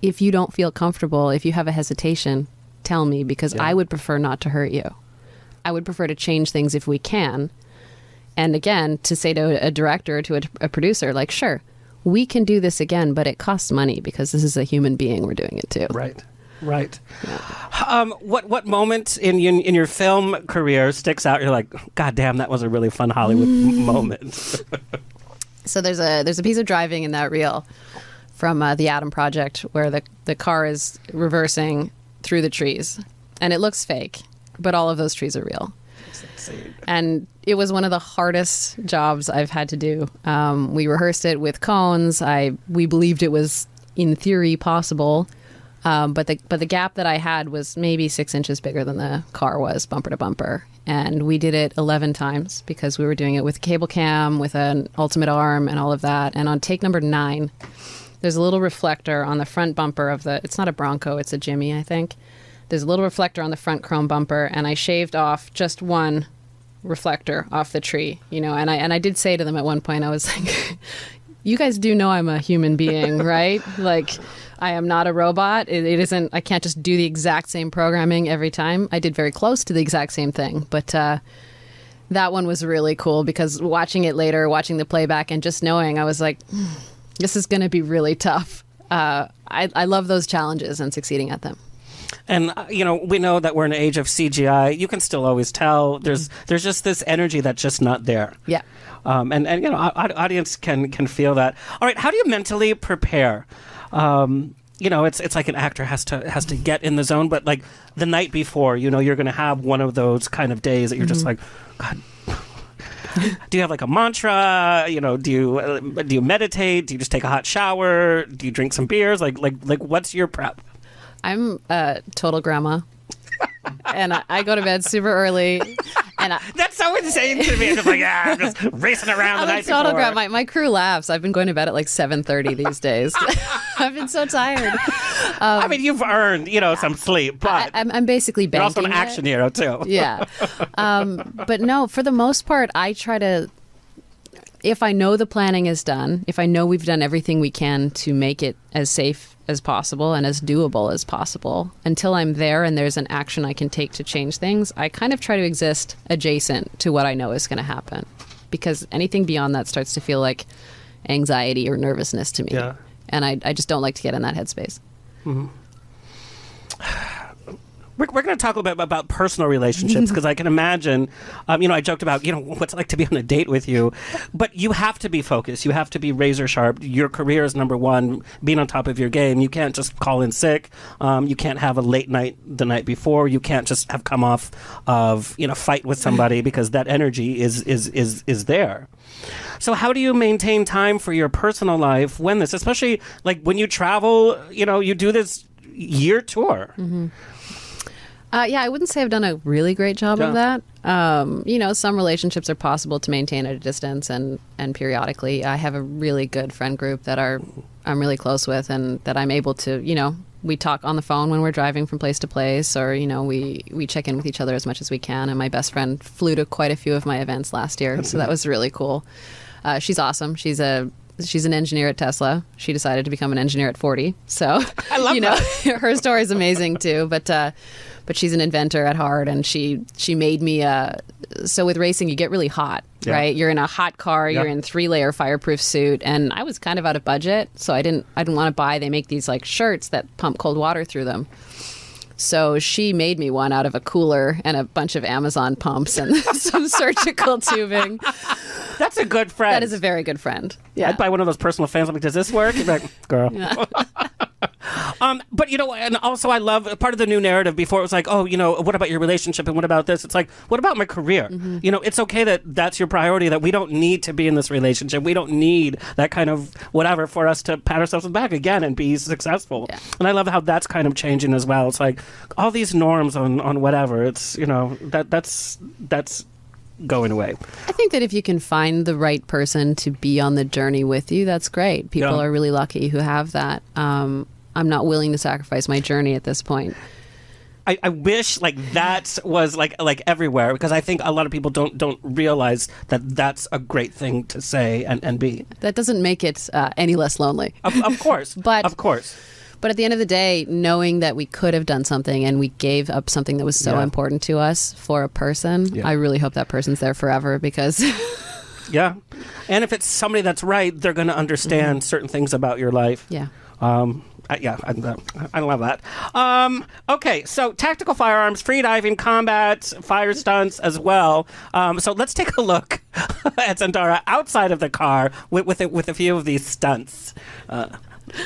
S1: if you don't feel comfortable, if you have a hesitation, tell me because I would prefer not to hurt you. I would prefer to change things if we can. And again, to say to a director, to a, a producer, like, sure, we can do this again, but it costs money because this is a human being we're doing it to.
S2: Right. Right. Um, what what moment in, in in your film career sticks out? You're like, God damn, that was a really fun Hollywood m- moment.
S1: So there's a there's a piece of driving in that reel from uh, the Atom Project where the the car is reversing through the trees, and it looks fake, but all of those trees are real. And it was one of the hardest jobs I've had to do. Um, we rehearsed it with cones. I we believed it was in theory possible, um, but the but the gap that I had was maybe six inches bigger than the car was bumper to bumper. And we did it eleven times because we were doing it with a cable cam, with an ultimate arm, and all of that. And on take number nine, there's a little reflector on the front bumper of the. It's not a Bronco, it's a Jimmy, I think. There's a little reflector on the front chrome bumper, and I shaved off just one reflector off the tree, you know. And I and I did say to them at one point, I was like, "You guys do know I'm a human being, right? Like, I am not a robot. It, it isn't. I can't just do the exact same programming every time. I did very close to the exact same thing, but." uh that one was really cool because watching it later, watching the playback, and just knowing, I was like, "Hmm, this is going to be really tough. Uh, I, I love those challenges and succeeding at them.
S2: And uh, you know, we know that we're in an age of CGI. You can still always tell there's there's just this energy that's just not there.
S1: Yeah.
S2: Um, and and you know, au- au- audience can can feel that. All right, how do you mentally prepare? Um, you know, it's it's like an actor has to has to get in the zone, but like the night before, you know, you're going to have one of those kind of days that you're just like, God. do you have like a mantra? You know, do you uh, do you meditate? Do you just take a hot shower? Do you drink some beers? Like like like what's your prep?
S1: I'm a total grandma. and I, I go to bed super early. And I,
S2: That's so insane to me. I'm just like, ah, I'm just racing around
S1: I'm a
S2: night
S1: total
S2: before.
S1: grandma. My, my crew laughs. I've been going to bed at like 7.30 these days. I've been so tired.
S2: I mean, you've earned, you know, some sleep,
S1: I,
S2: but
S1: I'm, I'm basically
S2: you're also an
S1: it.
S2: action hero too.
S1: yeah. Um, but no, for the most part, I try to. If I know the planning is done, if I know we've done everything we can to make it as safe as possible and as doable as possible, until I'm there and there's an action I can take to change things, I kind of try to exist adjacent to what I know is going to happen. Because anything beyond that starts to feel like anxiety or nervousness to me.
S2: Yeah.
S1: And I, I just don't like to get in that headspace. Mm-hmm.
S2: We're, we're going to talk a little bit about personal relationships because I can imagine, um, you know, I joked about, you know, what's it like to be on a date with you, but you have to be focused. You have to be razor sharp. Your career is number one, being on top of your game. You can't just call in sick. Um, you can't have a late night the night before. You can't just have come off of, you know, fight with somebody because that energy is, is, is, is there. So how do you maintain time for your personal life when this, especially like when you travel, you know, you do this year tour.
S1: Uh, yeah, I wouldn't say I've done a really great job of that. Um, you know, some relationships are possible to maintain at a distance and and periodically. I have a really good friend group that are I'm really close with, and that I'm able to, you know, we talk on the phone when we're driving from place to place, or you know, we we check in with each other as much as we can. And my best friend flew to quite a few of my events last year, so that was really cool. Uh, she's awesome. She's a she's an engineer at Tesla. She decided to become an engineer at 40. So
S2: I love
S1: you know, her story is amazing too. But uh, but she's an inventor at heart, and she she made me. Uh, so with racing, you get really hot,
S2: Yeah.
S1: right? You're in a hot car. You're in three layer fireproof suit, and I was kind of out of budget, so I didn't I didn't want to buy. They make these like shirts that pump cold water through them. So she made me one out of a cooler and a bunch of Amazon pumps and some surgical tubing.
S2: A good friend.
S1: That is a very good friend. Yeah.
S2: I'd buy one of those personal fans. I'm like, does this work? Like, girl. um, but you know, and also I love part of the new narrative. Before it was like, oh, you know, what about your relationship and what about this? It's like, what about my career?
S1: Mm-hmm.
S2: You know, it's okay that that's your priority. That we don't need to be in this relationship. We don't need that kind of whatever for us to pat ourselves on the back again and be successful.
S1: Yeah.
S2: And I love how that's kind of changing as well. It's like all these norms on on whatever. It's you know that that's that's going away.
S1: I think that if you can find the right person to be on the journey with you, that's great. People
S2: Yeah.
S1: are really lucky who have that. Um, I'm not willing to sacrifice my journey at this point.
S2: I, I wish like that was like like everywhere because I think a lot of people don't don't realize that that's a great thing to say and, and be.
S1: That doesn't make it uh, any less lonely.
S2: Of, of course,
S1: But-
S2: of course,
S1: But at the end of the day, knowing that we could have done something and we gave up something that was so
S2: Yeah.
S1: important to us for a person,
S2: Yeah.
S1: I really hope that person's there forever because
S2: Yeah. And if it's somebody that's right, they're going to understand certain things about your life.
S1: Yeah.
S2: Um, I, yeah, I, I love that. Um, okay, so tactical firearms, free diving, combat, fire stunts as well. Um, so let's take a look at Zandara outside of the car with with, with a few of these stunts. Uh,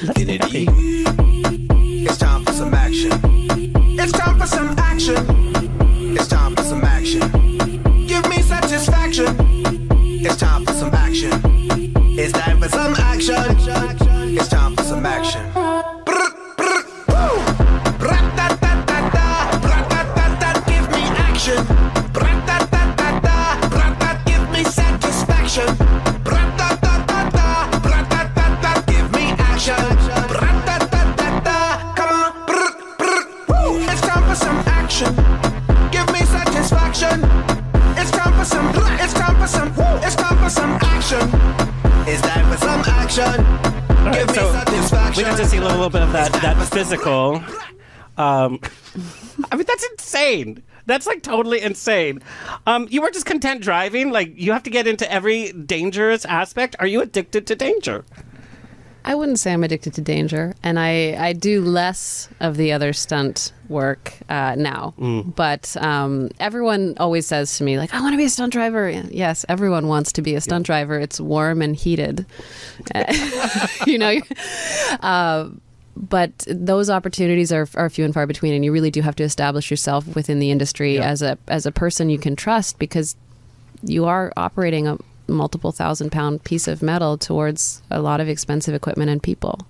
S2: let's
S5: Get it
S2: see.
S5: It's time for some action. It's time for some action. It's time for some action. Give me satisfaction. It's time for some action. It's time for some action. It's time for some action. Give me action. Give me satisfaction. For some. It's time for some action. It's time for some action. Give me
S2: so
S5: satisfaction.
S2: we got to see a little, little bit of that that physical. Um, I mean, that's insane. That's like totally insane. Um, you were just content driving. Like you have to get into every dangerous aspect. Are you addicted to danger?
S1: I wouldn't say I'm addicted to danger, and I, I do less of the other stunt work uh, now. But um, everyone always says to me, like, I want to be a stunt driver. Yes, everyone wants to be a stunt driver. It's warm and heated, you know. Uh, but those opportunities are, are few and far between, and you really do have to establish yourself within the industry as a as a person you can trust because you are operating a multiple thousand pound piece of metal towards a lot of expensive equipment and people.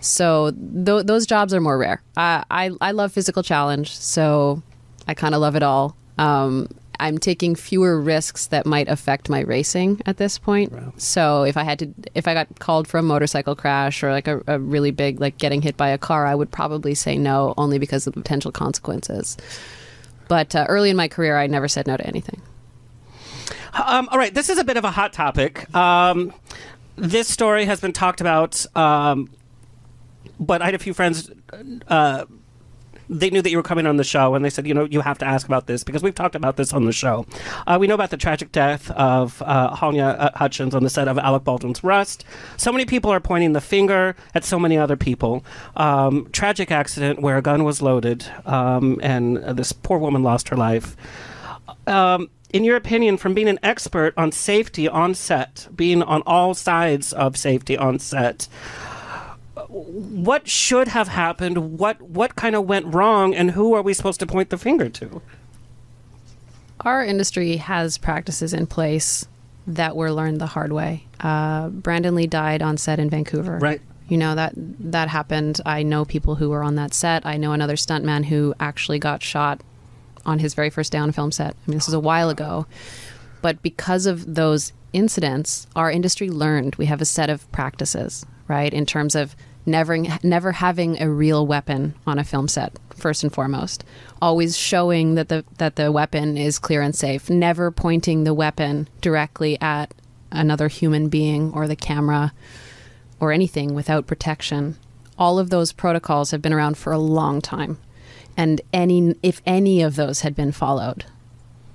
S1: So th- those jobs are more rare. I I, I love physical challenge, so I kind of love it all. Um, I'm taking fewer risks that might affect my racing at this point. So if I had to, if I got called for a motorcycle crash or like a, a really big, like getting hit by a car, I would probably say no, only because of the potential consequences. But uh, early in my career, I never said no to anything.
S2: Um, all right, this is a bit of a hot topic. Um, this story has been talked about, um, but I had a few friends. Uh, they knew that you were coming on the show, and they said, you know, you have to ask about this because we've talked about this on the show. Uh, we know about the tragic death of uh, Hanya uh, Hutchins on the set of Alec Baldwin's Rust. So many people are pointing the finger at so many other people. Um, tragic accident where a gun was loaded, um, and this poor woman lost her life um, in your opinion, from being an expert on safety on set, being on all sides of safety on set, what should have happened? What what kind of went wrong, and who are we supposed to point the finger to?
S1: Our industry has practices in place that were learned the hard way. Uh, Brandon Lee died on set in Vancouver.
S2: Right.
S1: You know that that happened. I know people who were on that set. I know another stuntman who actually got shot on his very first day on a film set. I mean, this was a while ago, but because of those incidents, our industry learned we have a set of practices, right, in terms of never never having a real weapon on a film set first and foremost. Always showing that the that the weapon is clear and safe. Never pointing the weapon directly at another human being or the camera or anything without protection. All of those protocols have been around for a long time and any if any of those had been followed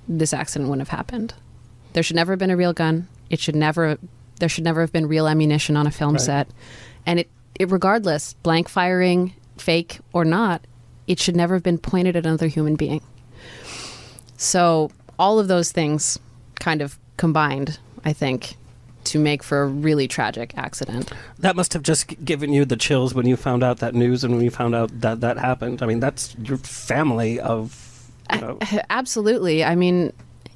S1: this accident wouldn't have happened. There should never have been a real gun. It should never there should never have been real ammunition on a film set. And it, it regardless blank firing fake or not it should never have been pointed at another human being. So all of those things kind of combined i think to make for a really tragic accident
S2: That must have just given you the chills when you found out that news and when you found out that that happened. I mean, that's your family of. You know,
S1: Absolutely. I mean,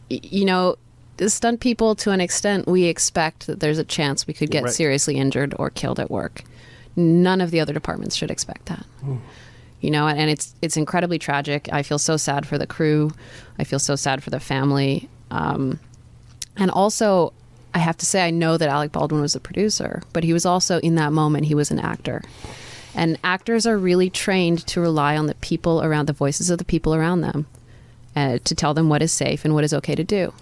S1: you know, the stunt people, to an extent, we expect that there's a chance we could get
S2: Right.
S1: seriously injured or killed at work. None of the other departments should expect that. You know, and, and it's it's incredibly tragic. I feel so sad for the crew. I feel so sad for the family. Um, and also, I have to say, I know that Alec Baldwin was the producer, but he was also in that moment. He was an actor. And actors are really trained to rely on the people around the voices of the people around them uh, to tell them what is safe and what is okay to do.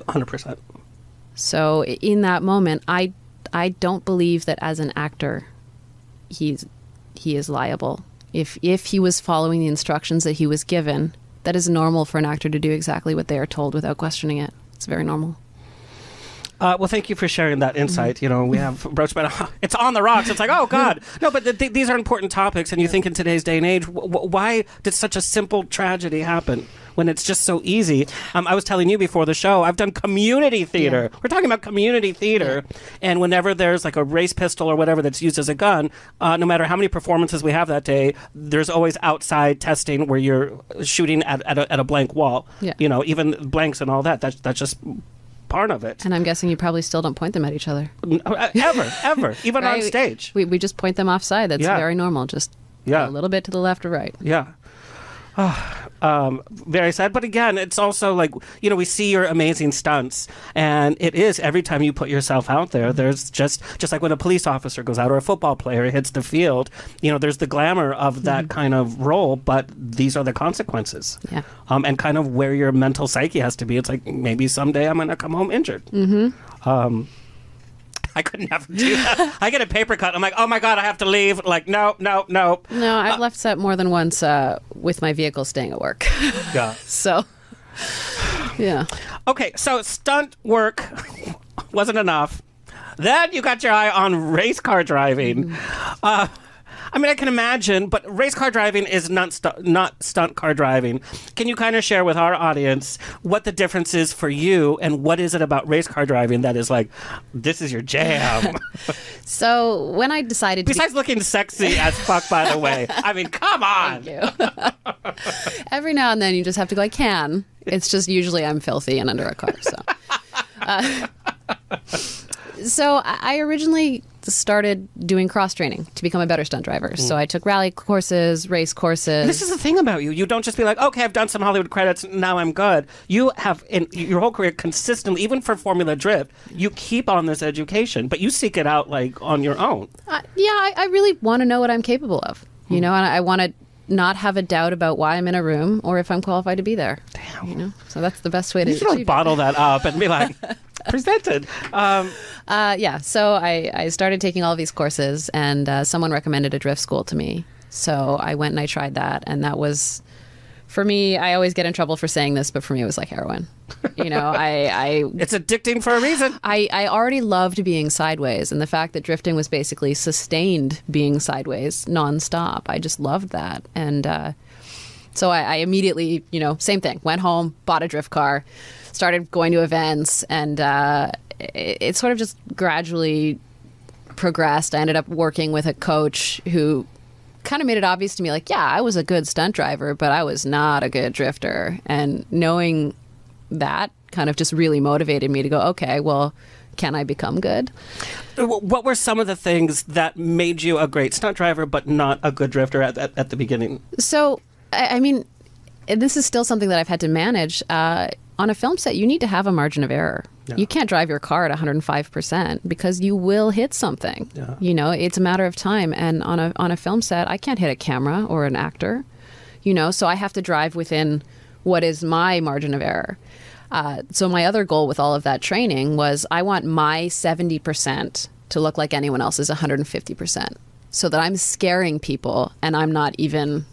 S2: 100%.
S1: So in that moment, I I don't believe that as an actor, he's he is liable. If if he was following the instructions that he was given, that is normal for an actor to do exactly what they are told without questioning it. It's very normal.
S2: Uh, well, thank you for sharing that insight. You know, we have broach, but it's on the rocks. It's like, oh God, no. But th- th- these are important topics, and you think in today's day and age, w- w- why did such a simple tragedy happen when it's just so easy? Um, I was telling you before the show, I've done community theater. We're talking about community theater, and whenever there's like a race pistol or whatever that's used as a gun, uh, no matter how many performances we have that day, there's always outside testing where you're shooting at, at, a, at a blank wall.
S1: Yeah.
S2: You know, even blanks and all that. That's that's just part of it.
S1: And I'm guessing you probably still don't point them at each other.
S2: Uh, ever, ever, even on stage.
S1: We, we just point them offside. That's
S2: Yeah.
S1: very normal. Just
S2: Yeah.
S1: a little bit to the left or right.
S2: Yeah. Um, very sad. But again, it's also like, you know, we see your amazing stunts. And it is every time you put yourself out there, there's just, just like when a police officer goes out or a football player hits the field, you know, there's the glamour of that kind of role, but these are the consequences.
S1: Yeah.
S2: Um, and kind of where your mental psyche has to be. It's like maybe someday I'm going to come home injured. Mm-hmm. Um, I could never do that. I get a paper cut. I'm like, oh my God, I have to leave. Like, no, no, no.
S1: No, I've left set more than once uh, with my vehicle staying at work.
S2: Yeah.
S1: so, yeah.
S2: Okay, so stunt work wasn't enough. Then you got your eye on race car driving. Uh, I mean, I can imagine, but race car driving is not stu- not stunt car driving. Can you kind of share with our audience what the difference is for you, and what is it about race car driving that is like, this is your jam?
S1: So when I decided to be-
S2: Besides looking sexy as fuck, by the way. I mean, come on.
S1: you. Every now and then you just have to go, I can. It's just usually I'm filthy and under a car. So, uh, so I originally started doing cross training to become a better stunt driver. So I took rally courses, race courses.
S2: This is the thing about you. You don't just be like, okay, I've done some Hollywood credits, now I'm good. You have, in your whole career, consistently, even for Formula Drift, you keep on this education, but you seek it out like on your own.
S1: Uh, yeah, I, I really want to know what I'm capable of. You know, and I, I want to not have a doubt about why I'm in a room or if I'm qualified to be there. Damn. You know, so that's the best way to
S2: You should like
S1: achieve it.
S2: bottle that up and be like, presented. Um,
S1: Uh, yeah, so I, I started taking all these courses, and uh, someone recommended a drift school to me. So I went and I tried that, and that was, for me, I always get in trouble for saying this, but for me, it was like heroin. You know, I, I
S2: it's addicting for a reason.
S1: I, I already loved being sideways, and the fact that drifting was basically sustained being sideways nonstop. I just loved that, and uh, so I, I immediately, you know, same thing. Went home, bought a drift car, started going to events, and uh, it, it sort of just gradually progressed. I ended up working with a coach who kind of made it obvious to me like yeah i was a good stunt driver but i was not a good drifter. And knowing that kind of just really motivated me to go okay well can i become good?
S2: What were some of the things that made you a great stunt driver, but not a good drifter at, at, at the beginning?
S1: so i, I mean and this is still something that i've had to manage. Uh, on a film set you need to have a margin of error. You can't drive your car at 105% because you will hit something.
S2: Yeah.
S1: you know it's a matter of time. And on a on a film set i can't hit a camera or an actor you know so i have to drive within what is my margin of error. Uh, so my other goal with all of that training was i want my 70% to look like anyone else's 150% so that i'm scaring people and i'm not even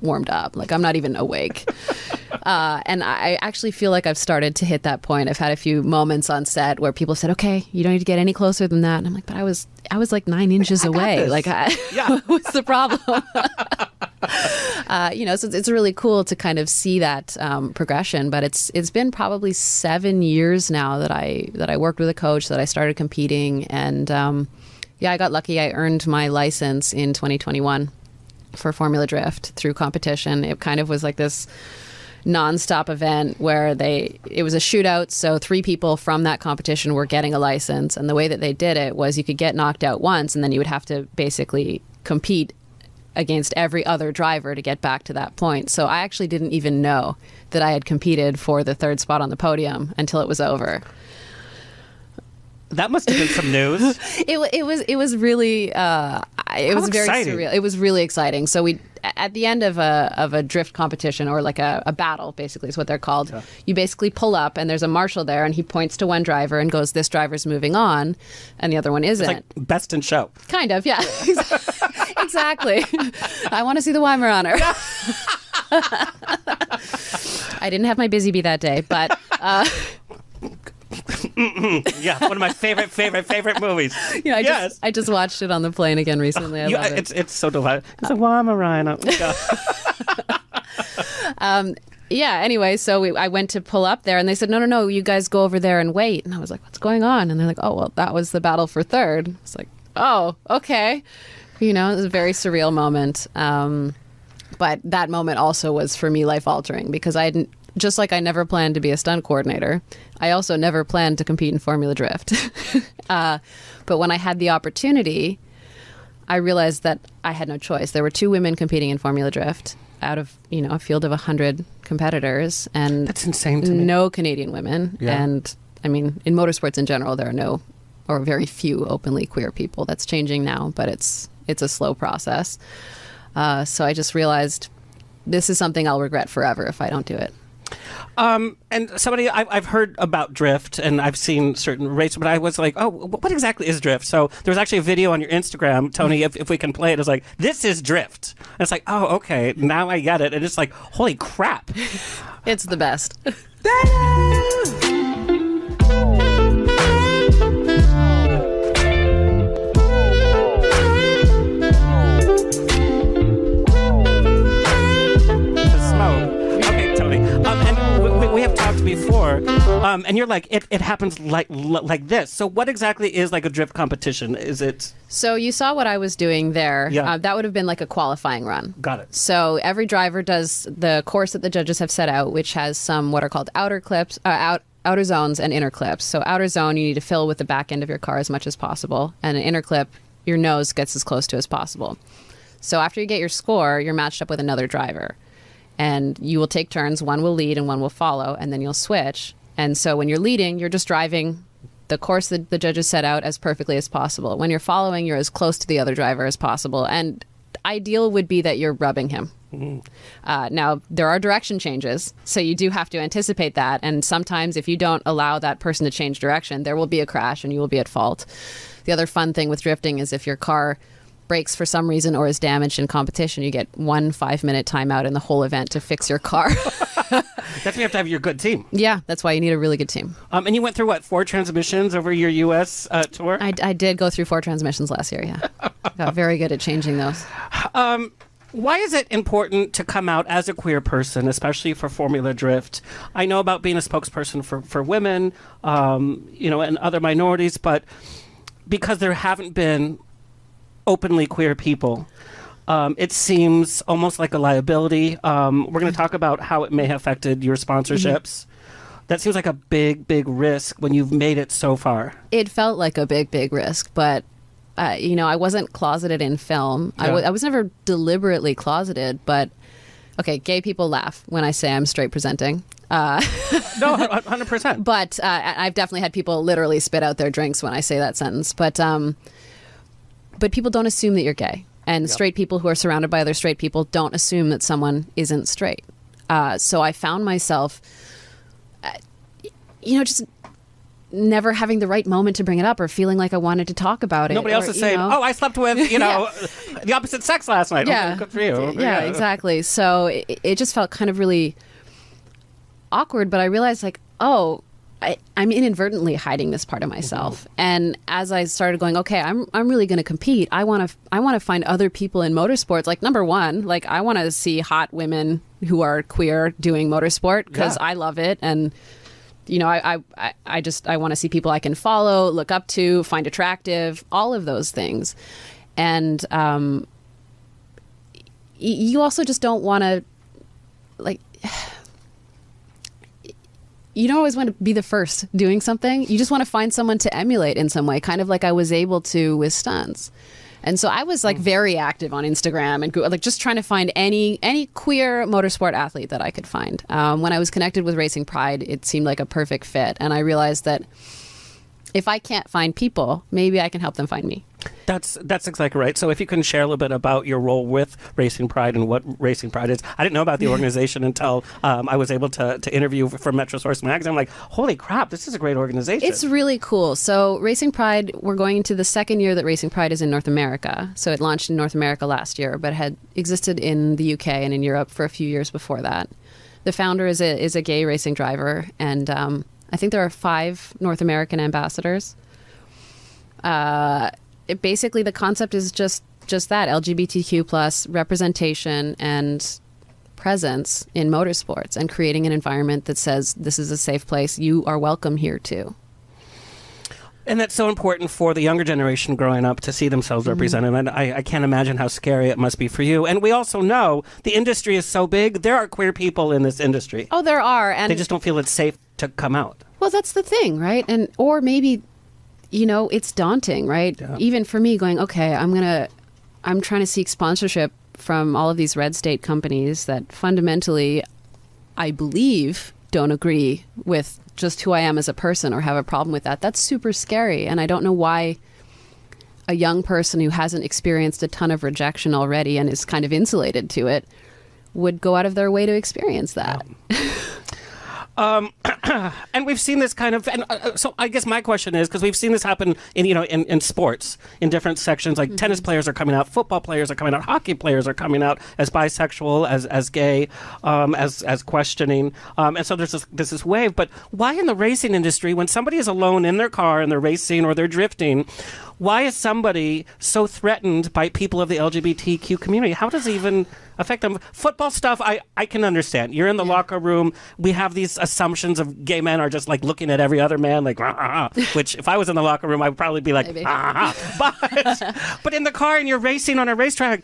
S1: warmed up like i'm not even awake uh, and I actually feel like I've started to hit that point. I've had a few moments on set where people said, "Okay, you don't need to get any closer than that." And I'm like, "But I was, I was like nine inches away. Like, I,
S2: Yeah.
S1: what's the problem?" uh, you know, so it's, it's really cool to kind of see that um, progression. But it's it's been probably seven years now that I that I worked with a coach that I started competing, and um, yeah, I got lucky. I earned my license in 2021 for Formula Drift through competition. It kind of was like this nonstop event where they it was a shootout so three people from that competition were getting a license and the way that they did it was you could get knocked out once and then you would have to basically compete against every other driver to get back to that point so i actually didn't even know that i had competed for the third spot on the podium until it was over
S2: That must have been some news.
S1: it, it was it was really uh, it was very surreal. It was really exciting. So we at the end of a of a drift competition or like a, a battle, basically is what they're called. You basically pull up and there's a marshal there, and he points to one driver and goes, "This driver's moving on," and the other one isn't.
S2: Like best in show.
S1: kind of, yeah, exactly. I want to see the Weimaraner. I didn't have my busy bee that day, but uh,
S2: Yeah, one of my favorite, favorite, favorite movies.
S1: Yeah, I
S2: yes.
S1: just I just watched it on the plane again recently. I
S2: You-
S1: love it.
S2: it's it's so delightful. It's a warm Rhino.
S1: yeah. Anyway, so we, I went to pull up there, and they said, "No, no, no, you guys go over there and wait." And I was like, "What's going on?" And they're like, "Oh, well, that was the battle for third. It's like, "Oh, okay." You know, it was a very surreal moment. Um, but that moment also was for me life altering because I hadn't. Just like I never planned to be a stunt coordinator, I also never planned to compete in Formula Drift. uh, but when I had the opportunity, I realized that I had no choice. There were two women competing in Formula Drift out of you know a field of hundred competitors, and
S2: That's insane to me.
S1: no Canadian women.
S2: Yeah.
S1: And I mean, in motorsports in general, there are no or very few openly queer people. That's changing now, but it's it's a slow process. Uh, so I just realized this is something I'll regret forever if I don't do it.
S2: Um, and somebody I've, I've heard about drift, and I've seen certain races, but I was like, oh, what exactly is drift? So there was actually a video on your Instagram, Tony. If, if we can play it, it's like this is drift. And it's like, oh, okay, now I get it. And it's like, holy crap!
S1: It's the best.
S2: Before, um, and you're like, it, it happens like like this. So what exactly is like a drift competition? Is it?
S1: So you saw what I was doing there.
S2: Yeah.
S1: Uh, that would have been like a qualifying run.
S2: Got it.
S1: So every driver does the course that the judges have set out, which has some what are called outer clips, uh, out outer zones and inner clips. So outer zone, you need to fill with the back end of your car as much as possible, and an inner clip, your nose gets as close to as possible. So after you get your score, you're matched up with another driver, and you will take turns. One will lead and one will follow, and then you'll switch. And so when you're leading, you're just driving the course that the judges set out as perfectly as possible. When you're following, you're as close to the other driver as possible. And ideal would be that you're rubbing him. Uh, now, there are direction changes, so you do have to anticipate that. And sometimes, if you don't allow that person to change direction, there will be a crash and you will be at fault. The other fun thing with drifting is if your car breaks for some reason or is damaged in competition, you get one five minute timeout in the whole event to fix your car.
S2: That's why you have to have your good team.
S1: yeah, that's why you need a really good team.
S2: Um, and you went through what four transmissions over your U.S. Uh, tour?
S1: I, I did go through four transmissions last year, yeah. Got very good at changing those.
S2: Why is it important to come out as a queer person, especially for Formula Drift? I know about being a spokesperson for, for women, um, you know, and other minorities, but because there haven't been openly queer people, um, it seems almost like a liability. Um, we're going to talk about how it may have affected your sponsorships. That seems like a big, big risk when you've made it so far.
S1: it felt like a big, big risk, but uh, you know, I wasn't closeted in film. I
S2: Yeah.
S1: wa- I was never deliberately closeted, but okay, gay people laugh when I say I'm straight presenting. Uh,
S2: No, hundred percent.
S1: but uh, I- I've definitely had people literally spit out their drinks when I say that sentence. But um, but people don't assume that you're gay, and straight people who are surrounded by other straight people don't assume that someone isn't straight. Uh, so I found myself, uh, you know, just never having the right moment to bring it up or feeling like I wanted to talk about it.
S2: Nobody
S1: or,
S2: else is saying,
S1: know.
S2: "Oh, I slept with you know the opposite sex last night."
S1: yeah,
S2: okay, good for you.
S1: Yeah, exactly. So it, it just felt kind of really awkward, but I realized like, oh, I, I'm inadvertently hiding this part of myself. And as I started going, okay, I'm I'm really going to compete. I want to I want to find other people in motorsports. Like number one, like I want to see hot women who are queer doing motorsport because
S2: Yeah.
S1: I love it and. You know, I, I- I, I just I want to see people I can follow, look up to, find attractive, all of those things, and um, y- you also just don't want to like you don't always want to be the first doing something. You just want to find someone to emulate in some way kind of like i was able to with stunts. And so i was like very active on instagram and Google, like just trying to find any any queer motorsport athlete that i could find. Um, when i was connected with racing pride it seemed like a perfect fit. And i realized that if i can't find people maybe i can help them find me
S2: That's that's exactly right. So if you can share a little bit about your role with Racing Pride and what Racing Pride is, I didn't know about the organization until um, I was able to, to interview for, Metrosource magazine. I'm like, holy crap, this is a great organization.
S1: It's really cool. So, Racing Pride, we're going into the second year that Racing Pride is in North America. So, it launched in North America last year, but had existed in the UK and in Europe for a few years before that. The founder is a is a gay racing driver, and um, I think there are five North American ambassadors. Uh, it, basically, the concept is just just that LGBTQ plus representation and presence in motorsports and creating an environment that says this is a safe place. You are welcome here too.
S2: And that's so important for the younger generation growing up to see themselves mm-hmm. represented. And I, I can't imagine how scary it must be for you. And we also know the industry is so big, there are queer people in this industry.
S1: Oh, there are, and
S2: They just don't feel it's safe to come out.
S1: Well, that's the thing, right? And or maybe you know, it's daunting, right?
S2: Yeah.
S1: Even for me going, okay, I'm going to I'm trying to seek sponsorship from all of these red state companies that fundamentally I believe don't agree with just who I am as a person or have a problem with that. That's super scary and I don't know why a young person who hasn't experienced a ton of rejection already and is kind of insulated to it would go out of their way to experience that.
S2: and we've seen this kind of and uh, uh, so i guess my question is because we've seen this happen in you know in, in sports in different sections like tennis players are coming out football players are coming out hockey players are coming out as bisexual as as gay um, as as questioning. Um, and so there's this, there's this wave but why in the racing industry when somebody is alone in their car and they're racing or they're drifting why is somebody so threatened by people of the LGBTQ community? How does it even affect them? Football stuff, I, I can understand. You're in the locker room. We have these assumptions of gay men are just like looking at every other man, like, "Rah, rah, rah," which if I was in the locker room, I would probably be like,
S1: Maybe.
S2: "Ah, ah." but, but in the car and you're racing on a racetrack,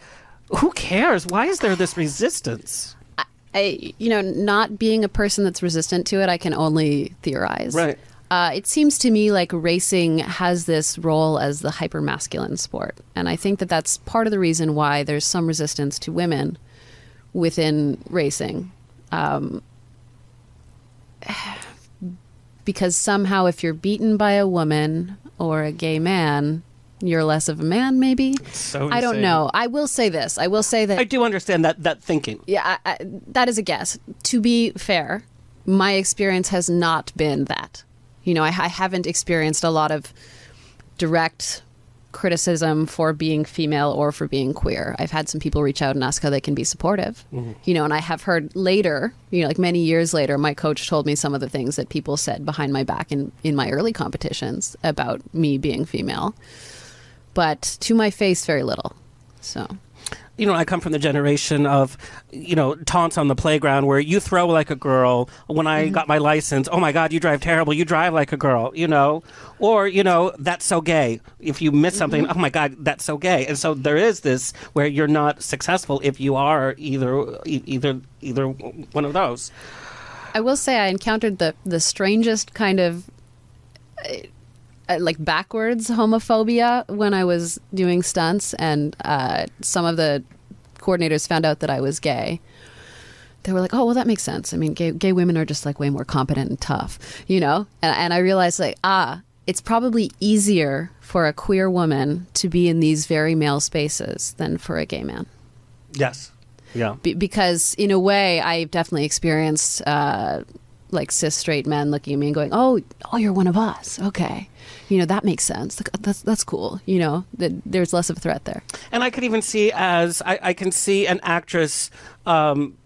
S2: who cares? Why is there this resistance?
S1: I, you know, not being a person that's resistant to it, I can only theorize.
S2: Right.
S1: Uh, it seems to me like racing has this role as the hyper masculine sport. And I think that that's part of the reason why there's some resistance to women within racing. Um, because somehow, if you're beaten by a woman or a gay man, you're less of a man, maybe?
S2: So
S1: I don't know. I will say this. I will say that
S2: I do understand that that thinking.
S1: yeah, I, I, that is a guess. To be fair, my experience has not been that. You know, I, I haven't experienced a lot of direct criticism for being female or for being queer. I've had some people reach out and ask how they can be supportive. Mm-hmm. You know, and I have heard later, you know, like many years later, my coach told me some of the things that people said behind my back in, in my early competitions about me being female. But to my face, very little. So.
S2: You know, I come from the generation of, you know, taunts on the playground where you throw like a girl. When I mm-hmm. got my license, oh my God, you drive terrible. You drive like a girl, you know, or you know, that's so gay. If you miss something, mm-hmm. oh my God, that's so gay. And so there is this where you're not successful if you are either either either one of those.
S1: I will say I encountered the the strangest kind of like backwards homophobia when I was doing stunts, and uh, some of the coordinators found out that I was gay. They were like, "Oh, well, that makes sense. I mean, gay, gay women are just like way more competent and tough, you know." And, and I realized, like, ah, it's probably easier for a queer woman to be in these very male spaces than for a gay man
S2: Yes. Yeah.
S1: be- because in a way I've definitely experienced uh, like cis straight men looking at me and going, "Oh, oh, you're one of us. Okay, you know that makes sense. That's that's cool. You know that there's less of a threat there."
S2: And I could even see as I, I can see an actress um,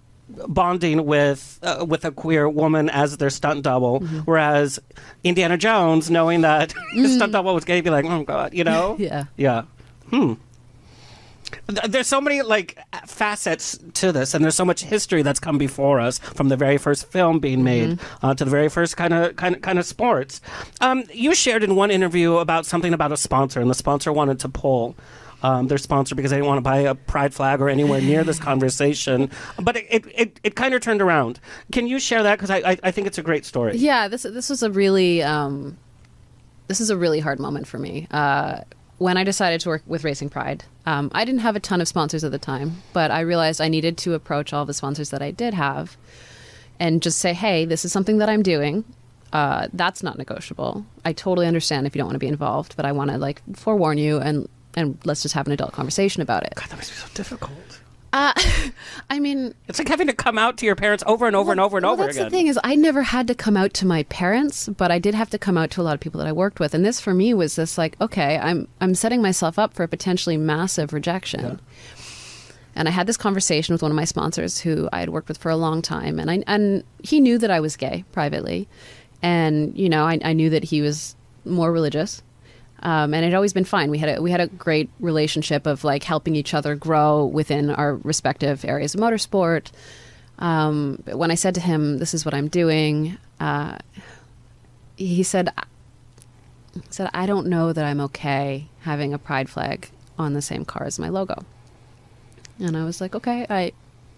S2: bonding with uh, with a queer woman as their stunt double, whereas Indiana Jones, knowing that his stunt double was gay, be like, oh god, you know,
S1: Yeah.
S2: yeah, hmm. Th- There's so many like facets to this, and there's so much history that's come before us from the very first film being made uh, to the very first kind of kind of kind of sports. Um, you shared in one interview about something about a sponsor, and the sponsor wanted to pull um, their sponsor because they didn't want to buy a pride flag or anywhere near this conversation. But it it, it, it kind of turned around. Can you share that? Because I, I I think it's a great story.
S1: Yeah, this this was a really um, this is a really hard moment for me. Uh, when I decided to work with Racing Pride, um, I didn't have a ton of sponsors at the time, but I realized I needed to approach all the sponsors that I did have and just say, "Hey, this is something that I'm doing. Uh, that's not negotiable. I totally understand if you don't want to be involved, but I want to like forewarn you and and let's just have an adult conversation about it."
S2: God, that must be so difficult.
S1: Uh, I mean,
S2: It's like having to come out to your parents over and over and over and
S1: well,
S2: over
S1: that's
S2: again.
S1: the thing is, I never had to come out to my parents, but I did have to come out to a lot of people that I worked with, and this for me was this like, okay, I'm I'm setting myself up for a potentially massive rejection. And I had this conversation with one of my sponsors who I had worked with for a long time, and I and he knew that I was gay privately, and you know, I, I knew that he was more religious. Um, and it always been fine. We had a, we had a great relationship of like helping each other grow within our respective areas of motorsport. Um, but when I said to him, "This is what I'm doing," uh, he said, he said, "I don't know that I'm okay having a pride flag on the same car as my logo." And I was like, "Okay, I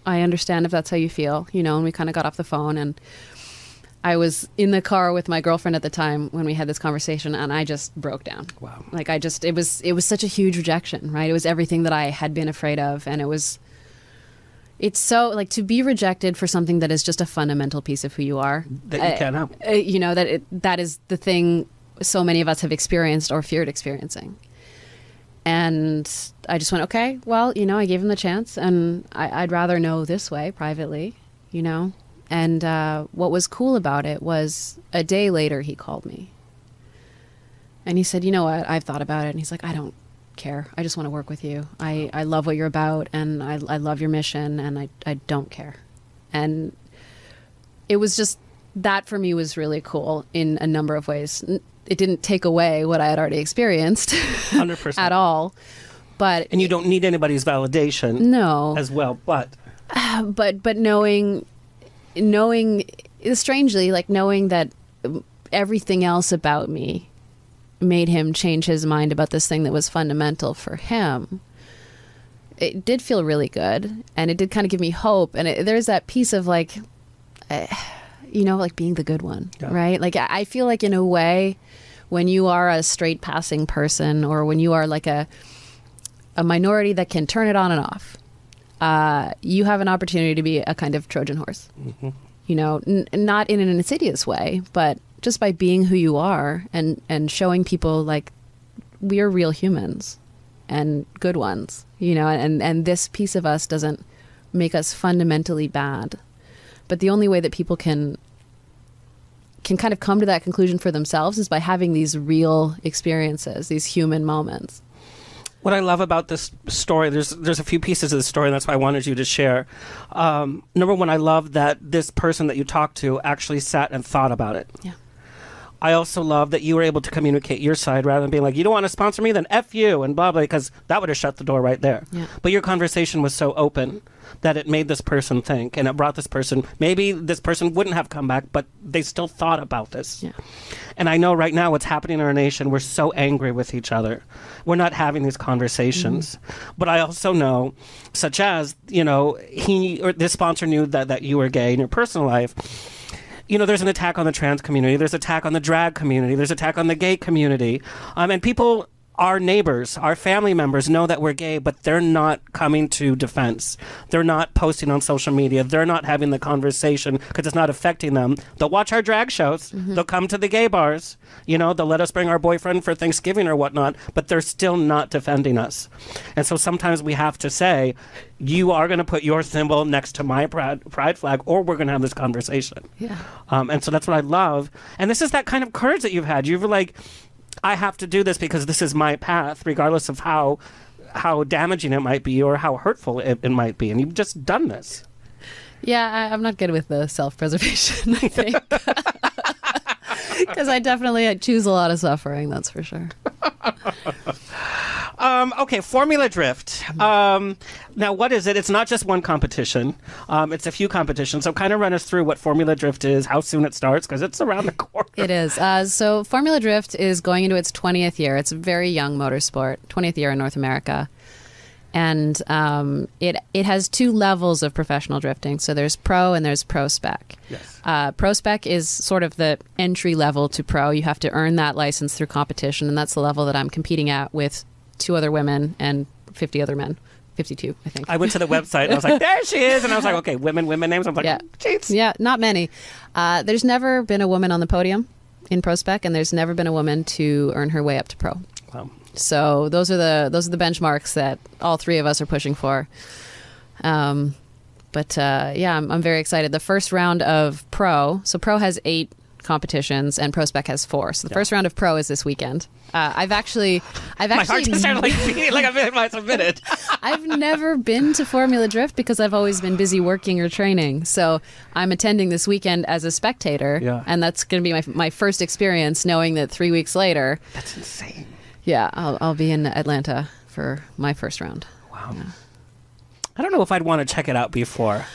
S1: I understand if that's how you feel, you know." And we kind of got off the phone, and I was in the car with my girlfriend at the time when we had this conversation, and I just broke down.
S2: Wow.
S1: Like I just, it was it was such a huge rejection, right? It was everything that I had been afraid of, and it was. It's so like to be rejected for something that is just a fundamental piece of who you are.
S2: That you
S1: uh,
S2: can't help.
S1: uh, you know that it, that is the thing so many of us have experienced or feared experiencing and i just went okay well you know i gave him the chance and I, i'd rather know this way privately you know and uh, what was cool about it was a day later he called me. And he said you know what? I've thought about it. And he's like i don't care. I just want to work with you. I, I love what you're about and I, I love your mission and I, I don't care. And it was just that for me was really cool in a number of ways. It didn't take away what I had already experienced
S2: 100%.
S1: at all, but
S2: And you don't need anybody's validation
S1: no,
S2: as well, but
S1: but but knowing knowing strangely like knowing that everything else about me made him change his mind about this thing that was fundamental for him it did feel really good. And it did kind of give me hope. And it, there's that piece of like uh, you know like being the good one
S2: Yeah.
S1: right? Like I I feel like in a way when you are a straight passing person or when you are like a a minority that can turn it on and off uh, you have an opportunity to be a kind of Trojan horse. You know, n- not in an insidious way, but just by being who you are and and showing people like we are real humans and good ones. You know, and and this piece of us doesn't make us fundamentally bad. But the only way that people can can kind of come to that conclusion for themselves is by having these real experiences, these human moments.
S2: What I love about this story, there's there's a few pieces of the story, and that's why I wanted you to share. Um, number one, I love that this person that you talked to actually sat and thought about it.
S1: Yeah.
S2: I also love that you were able to communicate your side rather than being like, you don't want to sponsor me, then F you, and blah, blah, because that would have shut the door right there.
S1: Yeah.
S2: But your conversation was so open that it made this person think, and it brought this person, maybe this person wouldn't have come back, but they still thought about this.
S1: Yeah.
S2: And I know right now what's happening in our nation, we're so angry with each other. We're not having these conversations. Mm-hmm. But I also know, such as, you know, he or this sponsor knew that, that you were gay in your personal life you know, there's an attack on the trans community, there's attack on the drag community, there's attack on the gay community, um, and people. Our neighbors, our family members know that we're gay, but they're not coming to defense. They're not posting on social media. They're not having the conversation because it's not affecting them. They'll watch our drag shows. They'll come to the gay bars. You know, they'll let us bring our boyfriend for Thanksgiving or whatnot, but they're still not defending us. And so sometimes we have to say, you are going to put your symbol next to my pride, pride flag, or we're going to have this conversation.
S1: Yeah.
S2: Um, and so that's what I love. And this is that kind of courage that you've had. You've like, I have to do this because this is my path, regardless of how how damaging it might be or how hurtful it, it might be. And you've just done this.
S1: Yeah, I, I'm not good with the self preservation, I think. Because I definitely choose a lot of suffering, that's for sure.
S2: Um, okay, Formula Drift. Um, now, what is it? It's not just one competition. Um, it's a few competitions. So, kind of run us through what Formula Drift is, how soon it starts, because it's around the corner.
S1: It is. Uh, so, Formula Drift is going into its 20th year. It's a very young motorsport, 20th year in North America. And um, it, it has two levels of professional drifting. So, there's pro and there's PROSPEC.
S2: Yes.
S1: Uh, PROSPEC is sort of the entry level to pro. You have to earn that license through competition, and that's the level that I'm competing at with two other women and 50 other men. 52, I think.
S2: I went to the website and I was like, there she is. And I was like, okay, women, women names. I'm like,
S1: Yeah.
S2: jeez.
S1: Yeah, not many. Uh, there's never been a woman on the podium in PROSPEC, and there's never been a woman to earn her way up to pro.
S2: Wow.
S1: So those are the those are the benchmarks that all three of us are pushing for. Um, but uh, yeah, I'm, I'm very excited. The first round of pro, so pro has eight competitions, and PROSPEC has four. So the first round of pro is this weekend. Uh, I've actually, I've
S2: My
S1: actually,
S2: heart just started like beating like a minute.
S1: I've never been to Formula Drift because I've always been busy working or training. So I'm attending this weekend as a spectator,
S2: Yeah.
S1: and that's going to be my my first experience, knowing that three weeks later,
S2: That's insane.
S1: yeah, I'll I'll be in Atlanta for my first round.
S2: Wow. I don't know if I'd want to check it out before.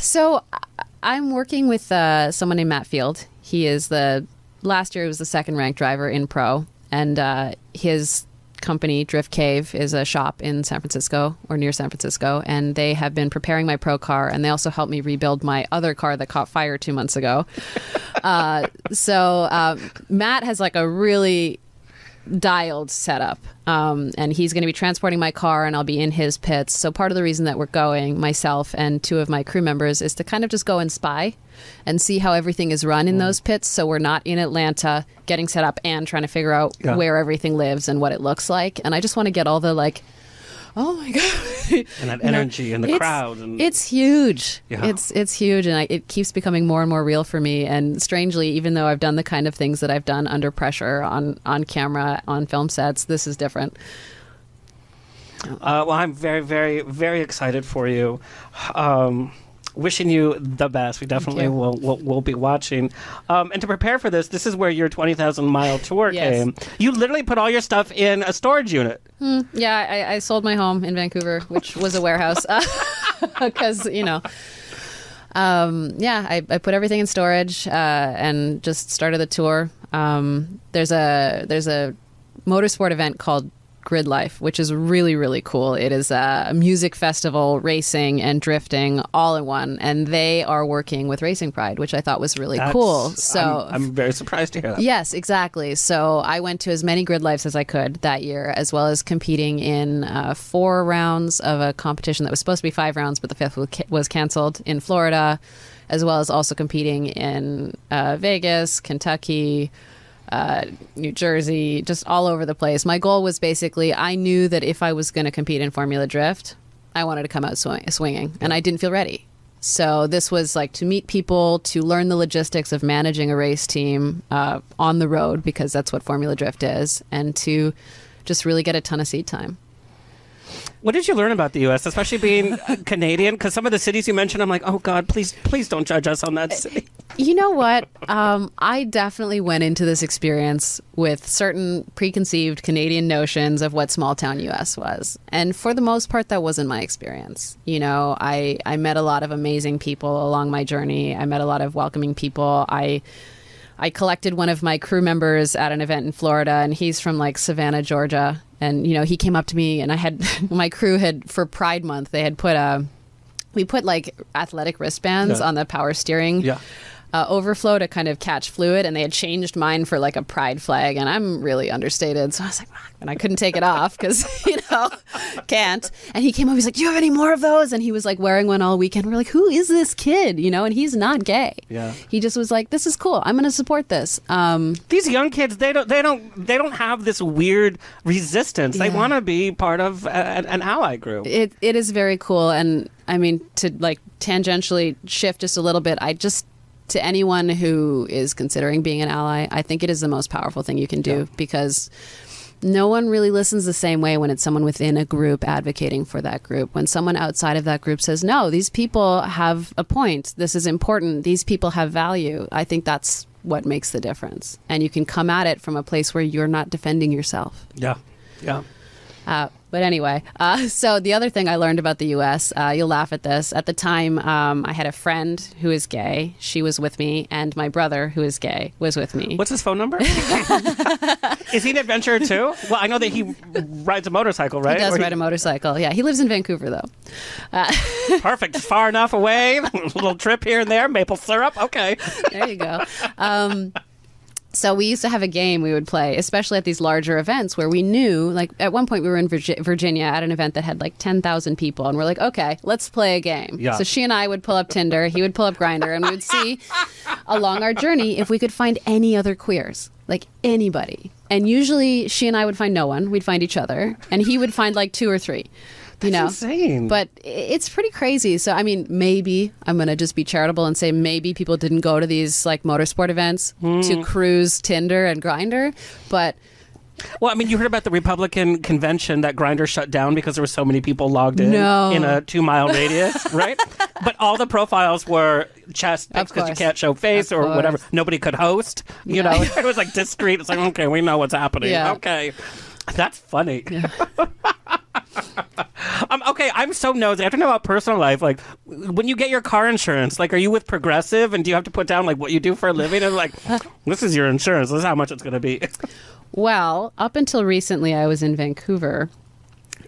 S1: So I- I'm working with uh, someone named Matt Field. He is the last year he was the second ranked driver in pro, and uh, his company Drift Cave is a shop in San Francisco or near San Francisco, and they have been preparing my pro car, and they also helped me rebuild my other car that caught fire two months ago. uh, so um, Matt has like a really dialed setup. Um, and he's going to be transporting my car, and I'll be in his pits. So part of the reason that we're going, myself and two of my crew members, is to kind of just go and spy and see how everything is run in those pits. So we're not in Atlanta getting set up and trying to figure out
S2: Yeah.
S1: where everything lives and what it looks like. And I just want to get all the like. Oh my god!
S2: And that
S1: You know,
S2: energy and the crowd and-
S1: it's huge.
S2: Yeah.
S1: It's it's huge, and I, it keeps becoming more and more real for me. And strangely, even though I've done the kind of things that I've done under pressure on on camera on film sets, this is different.
S2: Uh, well, I'm very, very, very excited for you. Um, wishing you the best. We definitely will, will will be watching. Um, and to prepare for this, this is where your 20,000 mile tour
S1: Yes.
S2: came. You literally put all your stuff in a storage unit.
S1: Yeah, I, I sold my home in Vancouver, which was a warehouse, because you know. Um, yeah, I, I put everything in storage uh, and just started the tour. Um, there's a there's a motorsport event called Grid Life, which is really really cool. It is a music festival, racing and drifting all in one, and they are working with Racing Pride, which I thought was really
S2: That's-
S1: cool. So
S2: I'm, I'm very surprised to hear that.
S1: Yes, exactly. So I went to as many grid lives as I could that year, as well as competing in uh, four rounds of a competition that was supposed to be five rounds, but the fifth was canceled in Florida, as well as also competing in uh, Vegas, Kentucky. Uh, New Jersey, just all over the place. My goal was basically I knew that if I was going to compete in Formula Drift, I wanted to come out swing- swinging, and I didn't feel ready. So this was like to meet people, to learn the logistics of managing a race team uh, on the road because that's what Formula Drift is, and to just really get a ton of seat time.
S2: What did you learn about the U.S., especially being uh, Canadian? Because some of the cities you mentioned, I'm like, oh God, please, please don't judge us on that city.
S1: You know what? Um, I definitely went into this experience with certain preconceived Canadian notions of what small town US was. And for the most part, that wasn't my experience. You know, I, I met a lot of amazing people along my journey. I met a lot of welcoming people. I. I collected one of my crew members at an event in Florida, and he's from like Savannah, Georgia. And you know, he came up to me, and I had my crew had for Pride Month they had put a we put like athletic wristbands
S2: Yeah.
S1: on the power steering
S2: Yeah.
S1: Uh, overflow to kind of catch fluid, and they had changed mine for like a pride flag, and I'm really understated, so I was like, "Fuck," and I couldn't take it off because you know can't. And he came up, he's like, "Do you have any more of those?" And he was like wearing one all weekend. We're like, "Who is this kid?" You know, and he's not gay.
S2: Yeah.
S1: he just was like, "This is cool. I'm going to support this." Um,
S2: These young kids, they don't, they don't, they don't have this weird resistance. They want to be part of a, an, an ally group.
S1: it it is very cool and i mean to like tangentially shift just a little bit i just to anyone who is considering being an ally i think it is the most powerful thing you can do because no one really listens the same way when it's someone within a group advocating for that group. When someone outside of that group says, no, these people have a point. This is important. These people have value. I think that's what makes the difference. And you can come at it from a place where you're not defending yourself.
S2: yeah, yeah.
S1: Uh, but anyway, uh, so the other thing I learned about the U.S., uh, you'll laugh at this. At the time, um, I had a friend who is gay. She was with me, and my brother, who is gay, was with me.
S2: What's his phone number? is he an adventurer too? Well, I know that he rides a motorcycle, right?
S1: He does
S2: Or
S1: ride a motorcycle. Yeah, he lives in Vancouver though.
S2: Perfect. Far enough away. little trip here and there. Maple syrup. Okay.
S1: There you go. Um, so we used to have a game we would play, especially at these larger events where we knew, like at one point we were in Virgi- Virginia at an event that had like 10,000 people and we're like, okay, let's play a game.
S2: Yeah.
S1: So she and I would pull up Tinder, he would pull up Grindr and we would see along our journey if we could find any other queers, like anybody. And usually she and I would find no one. We'd find each other and he would find like two or three. You know,
S2: insane.
S1: but it's pretty crazy. So, I mean, maybe I'm going to just be charitable and say maybe people didn't go to these like motorsport events hmm. to cruise Tinder and Grindr, but
S2: Well, I mean, you heard about the Republican convention that Grindr shut down because there were so many people logged in
S1: No.
S2: in a two mile radius, right? But all the profiles were chest because you can't show face
S1: Of
S2: or whatever. Nobody could host. You know, it was like discreet. It's like, okay, we know what's happening.
S1: Yeah.
S2: Okay. That's funny. um, okay, I'm so nosy. I have to know about personal life. Like, when you get your car insurance, like, are you with Progressive and do you have to put down, like, what you do for a living? And, like, this is your insurance. This is how much it's going to be.
S1: Well, up until recently, I was in Vancouver,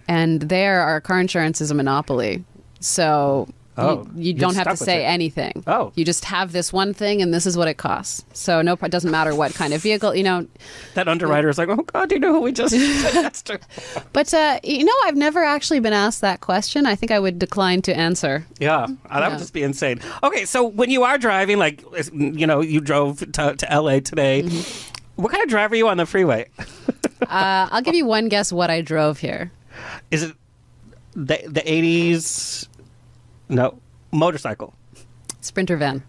S1: and there our car insurance is a monopoly. So
S2: Oh,
S1: you, you don't have to say
S2: it.
S1: anything.
S2: Oh.
S1: you just have this one thing, and this is what it costs. So no, it doesn't matter what kind of vehicle. You know,
S2: that underwriter is like, oh, God, do you know who we just
S1: but uh, you know, I've never actually been asked that question. I think I would decline to answer.
S2: Yeah, uh, that would just be insane. Okay, so when you are driving, like, you know, you drove to, to LA today.
S1: Mm-hmm.
S2: What kind of driver are you on the freeway?
S1: Uh, I'll give you one guess what I drove here.
S2: Is it the the eighties? No, motorcycle.
S1: Sprinter van.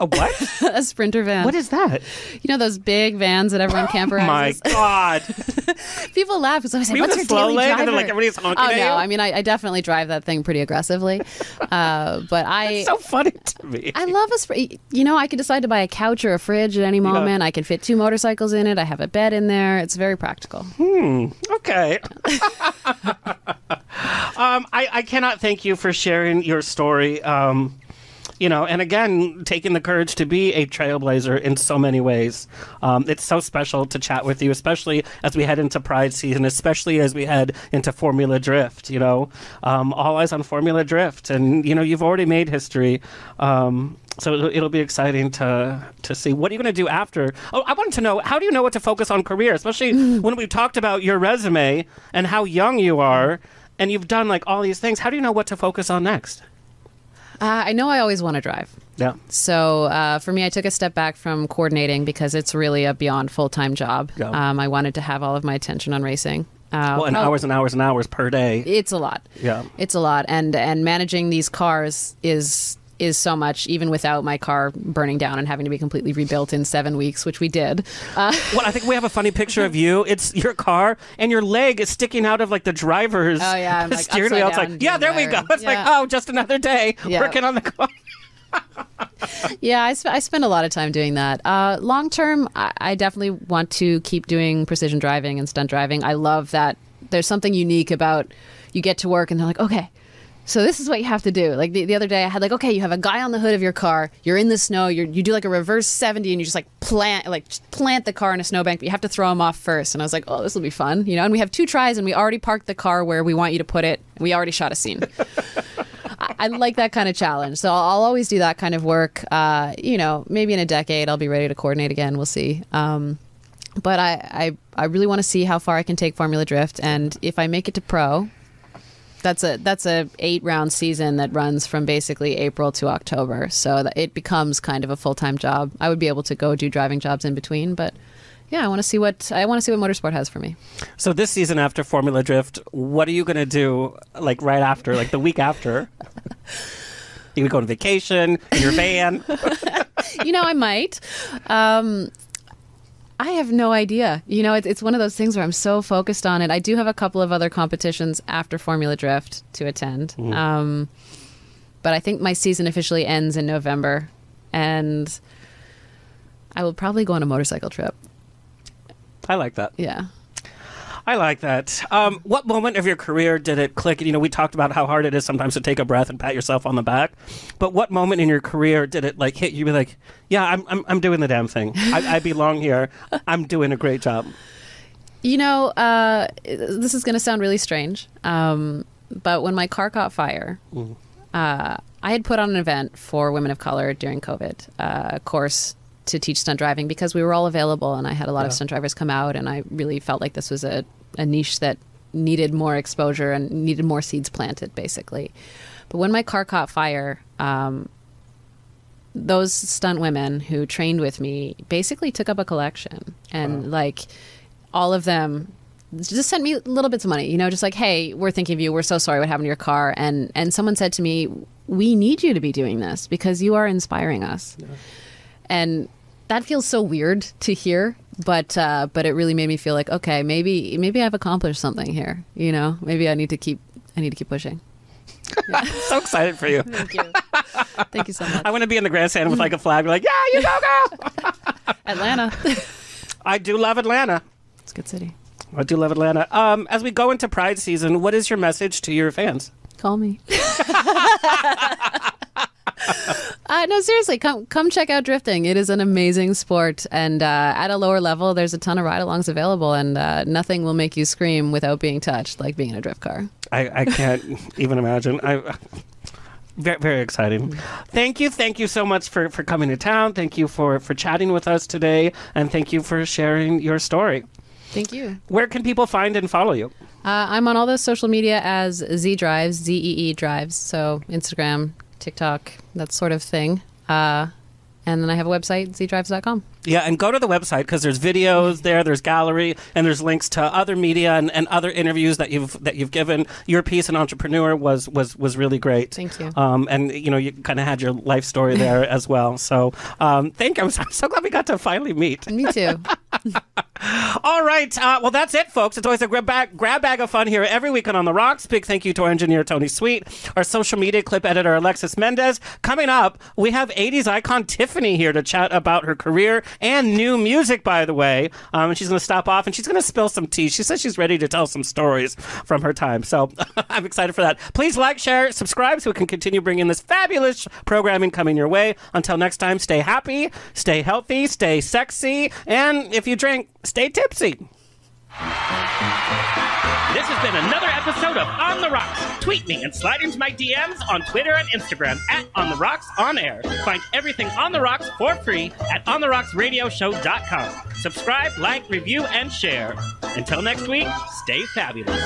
S2: A what?
S1: a sprinter van.
S2: what is that?
S1: you know those big vans that everyone camper.
S2: oh My God!
S1: People laugh because I was like, "What's your
S2: slow
S1: daily
S2: and
S1: driver?"
S2: like, everybody's honking
S1: oh
S2: at
S1: no,
S2: you?
S1: I mean, I, I definitely drive that thing pretty aggressively. Uh, but I,
S2: so funny to me.
S1: I love a. Spr- you know, I could decide to buy a couch or a fridge at any moment. I can fit two motorcycles in it. I have a bed in there. It's very practical. Hmm.
S2: Okay. um, I, I cannot thank you for sharing your story. Um, you know, and again, taking the courage to be a trailblazer in so many ways. Um, it's so special to chat with you, especially as we head into Pride season, especially as we head into Formula Drift. You know, um, all eyes on Formula Drift, and you know, you've already made history. Um, so it'll, it'll be exciting to to see what are you going to do after. Oh, I wanted to know how do you know what to focus on career, especially when we've talked about your resume and how young you are, and you've done like all these things. How do you know what to focus on next?
S1: Uh, I know I always want to drive.
S2: Yeah.
S1: So uh, for me, I took a step back from coordinating because it's really a beyond full time job.
S2: Yeah.
S1: Um, I wanted to have all of my attention on racing. Uh,
S2: Well, and
S1: prob-
S2: hours and hours and hours per day.
S1: It's a lot.
S2: Yeah.
S1: It's a lot, and and managing these cars is is so much. Even without my car burning down and having to be completely rebuilt in seven weeks, which we did. Uh,
S2: Well, I think we have a funny picture of you. It's your car, and your leg is sticking out of like the driver's
S1: Oh, yeah, I'm, like,
S2: steering wheel. It's like, yeah, there we go. It's like, oh, just another day
S1: Yeah.
S2: working on the car.
S1: yeah, I, sp- I spend a lot of time doing that. Uh, long term, I-, I definitely want to keep doing precision driving and stunt driving. I love that. There's something unique about you get to work and they're like, okay. So this is what you have to do. Like the, the other day, I had like, okay, you have a guy on the hood of your car. You're in the snow. You're, you do like a reverse seventy, and you just like plant like plant the car in a snowbank. But you have to throw him off first. And I was like, oh, this will be fun, you know. And we have two tries, and we already parked the car where we want you to put it. And we already shot a scene. I, I like that kind of challenge. So I'll, I'll always do that kind of work. Uh, you know, maybe in a decade I'll be ready to coordinate again. We'll see. Um, but I, I, I really want to see how far I can take Formula Drift, and if I make it to pro, that's a that's a eight round season that runs from basically April to October. So it becomes kind of a full time job. I would be able to go do driving jobs in between, but yeah, I want to see what I want to see what motorsport has for me.
S2: So this season after Formula Drift, what are you going to do? Like right after, like the week after? you gonna go on vacation in your van?
S1: you know, I might. Um, I have no idea. You know, it's, it's one of those things where I'm so focused on it. I do have a couple of other competitions after Formula Drift to attend. Um, but I think my season officially ends in November. And I will probably go on a motorcycle trip.
S2: I like that.
S1: Yeah.
S2: I like that. Um, what moment of your career did it click? You know, we talked about how hard it is sometimes to take a breath and pat yourself on the back. But what moment in your career did it like hit you? Be like, yeah, I'm I'm, I'm doing the damn thing. I, I belong here. I'm doing a great job.
S1: You know, uh, this is going to sound really strange, um, but when my car caught fire, uh, I had put on an event for women of color during COVID, uh, a course to teach stunt driving because we were all available, and I had a lot of stunt drivers come out, and I really felt like this was a, a niche that needed more exposure and needed more seeds planted, basically. But when my car caught fire, um, those stunt women who trained with me basically took up a collection. And like all of them just sent me little bits of money you know just like hey we're thinking of you. We're so sorry what happened to your car. And and someone said to me we need you to be doing this because you are inspiring us. And that feels so weird to hear, but uh, but it really made me feel like okay, maybe maybe I've accomplished something here. You know, maybe I need to keep I need to keep pushing.
S2: So excited for you.
S1: Thank you. Thank you so much.
S2: I want to be in the grandstand with like a flag, like, yeah, you go, girl.
S1: Atlanta.
S2: I do love Atlanta.
S1: it's a good city.
S2: I do love Atlanta. Um, as we go into Pride season, what is your message to your fans?
S1: Call me. Uh, no, seriously, come come check out drifting. It is an amazing sport, and uh, at a lower level, there's a ton of ride-alongs available, and uh, nothing will make you scream without being touched, like being in a drift car.
S2: I, I can't even imagine. I very very exciting. Thank you, thank you so much for for coming to town. Thank you for for chatting with us today, and thank you for sharing your story.
S1: Thank you.
S2: Where can people find and follow you?
S1: Uh, I'm on all the social media as Z Drives, Z E E Drives. So Instagram, TikTok, that sort of thing. Uh, and then I have a website, zdrives.com.
S2: Yeah, and go to the website because there's videos there, there's gallery, and there's links to other media and, and other interviews that you've that you've given. Your piece, on entrepreneur, was was was really great.
S1: Thank you.
S2: Um, and you know, you kind of had your life story there as well. So, um, thank you. I'm so, I'm so glad we got to finally meet.
S1: Me too.
S2: All right. Uh, well, that's it, folks. It's always a grab bag, grab bag of fun here every weekend on The Rocks. Big thank you to our engineer, Tony Sweet, our social media clip editor, Alexis Mendez. Coming up, we have 80s icon Tiffany here to chat about her career and new music, by the way. Um, and she's going to stop off and she's going to spill some tea. She says she's ready to tell some stories from her time. So I'm excited for that. Please like, share, subscribe so we can continue bringing this fabulous programming coming your way. Until next time, stay happy, stay healthy, stay sexy, and if you drink, stay tipsy.
S6: This has been another episode of On the Rocks. Tweet me and slide into my DMs on Twitter and Instagram at On the Rocks On Air. Find everything On the Rocks for free at OnTheRocksRadioShow.com. Subscribe, like, review, and share. Until next week, stay fabulous.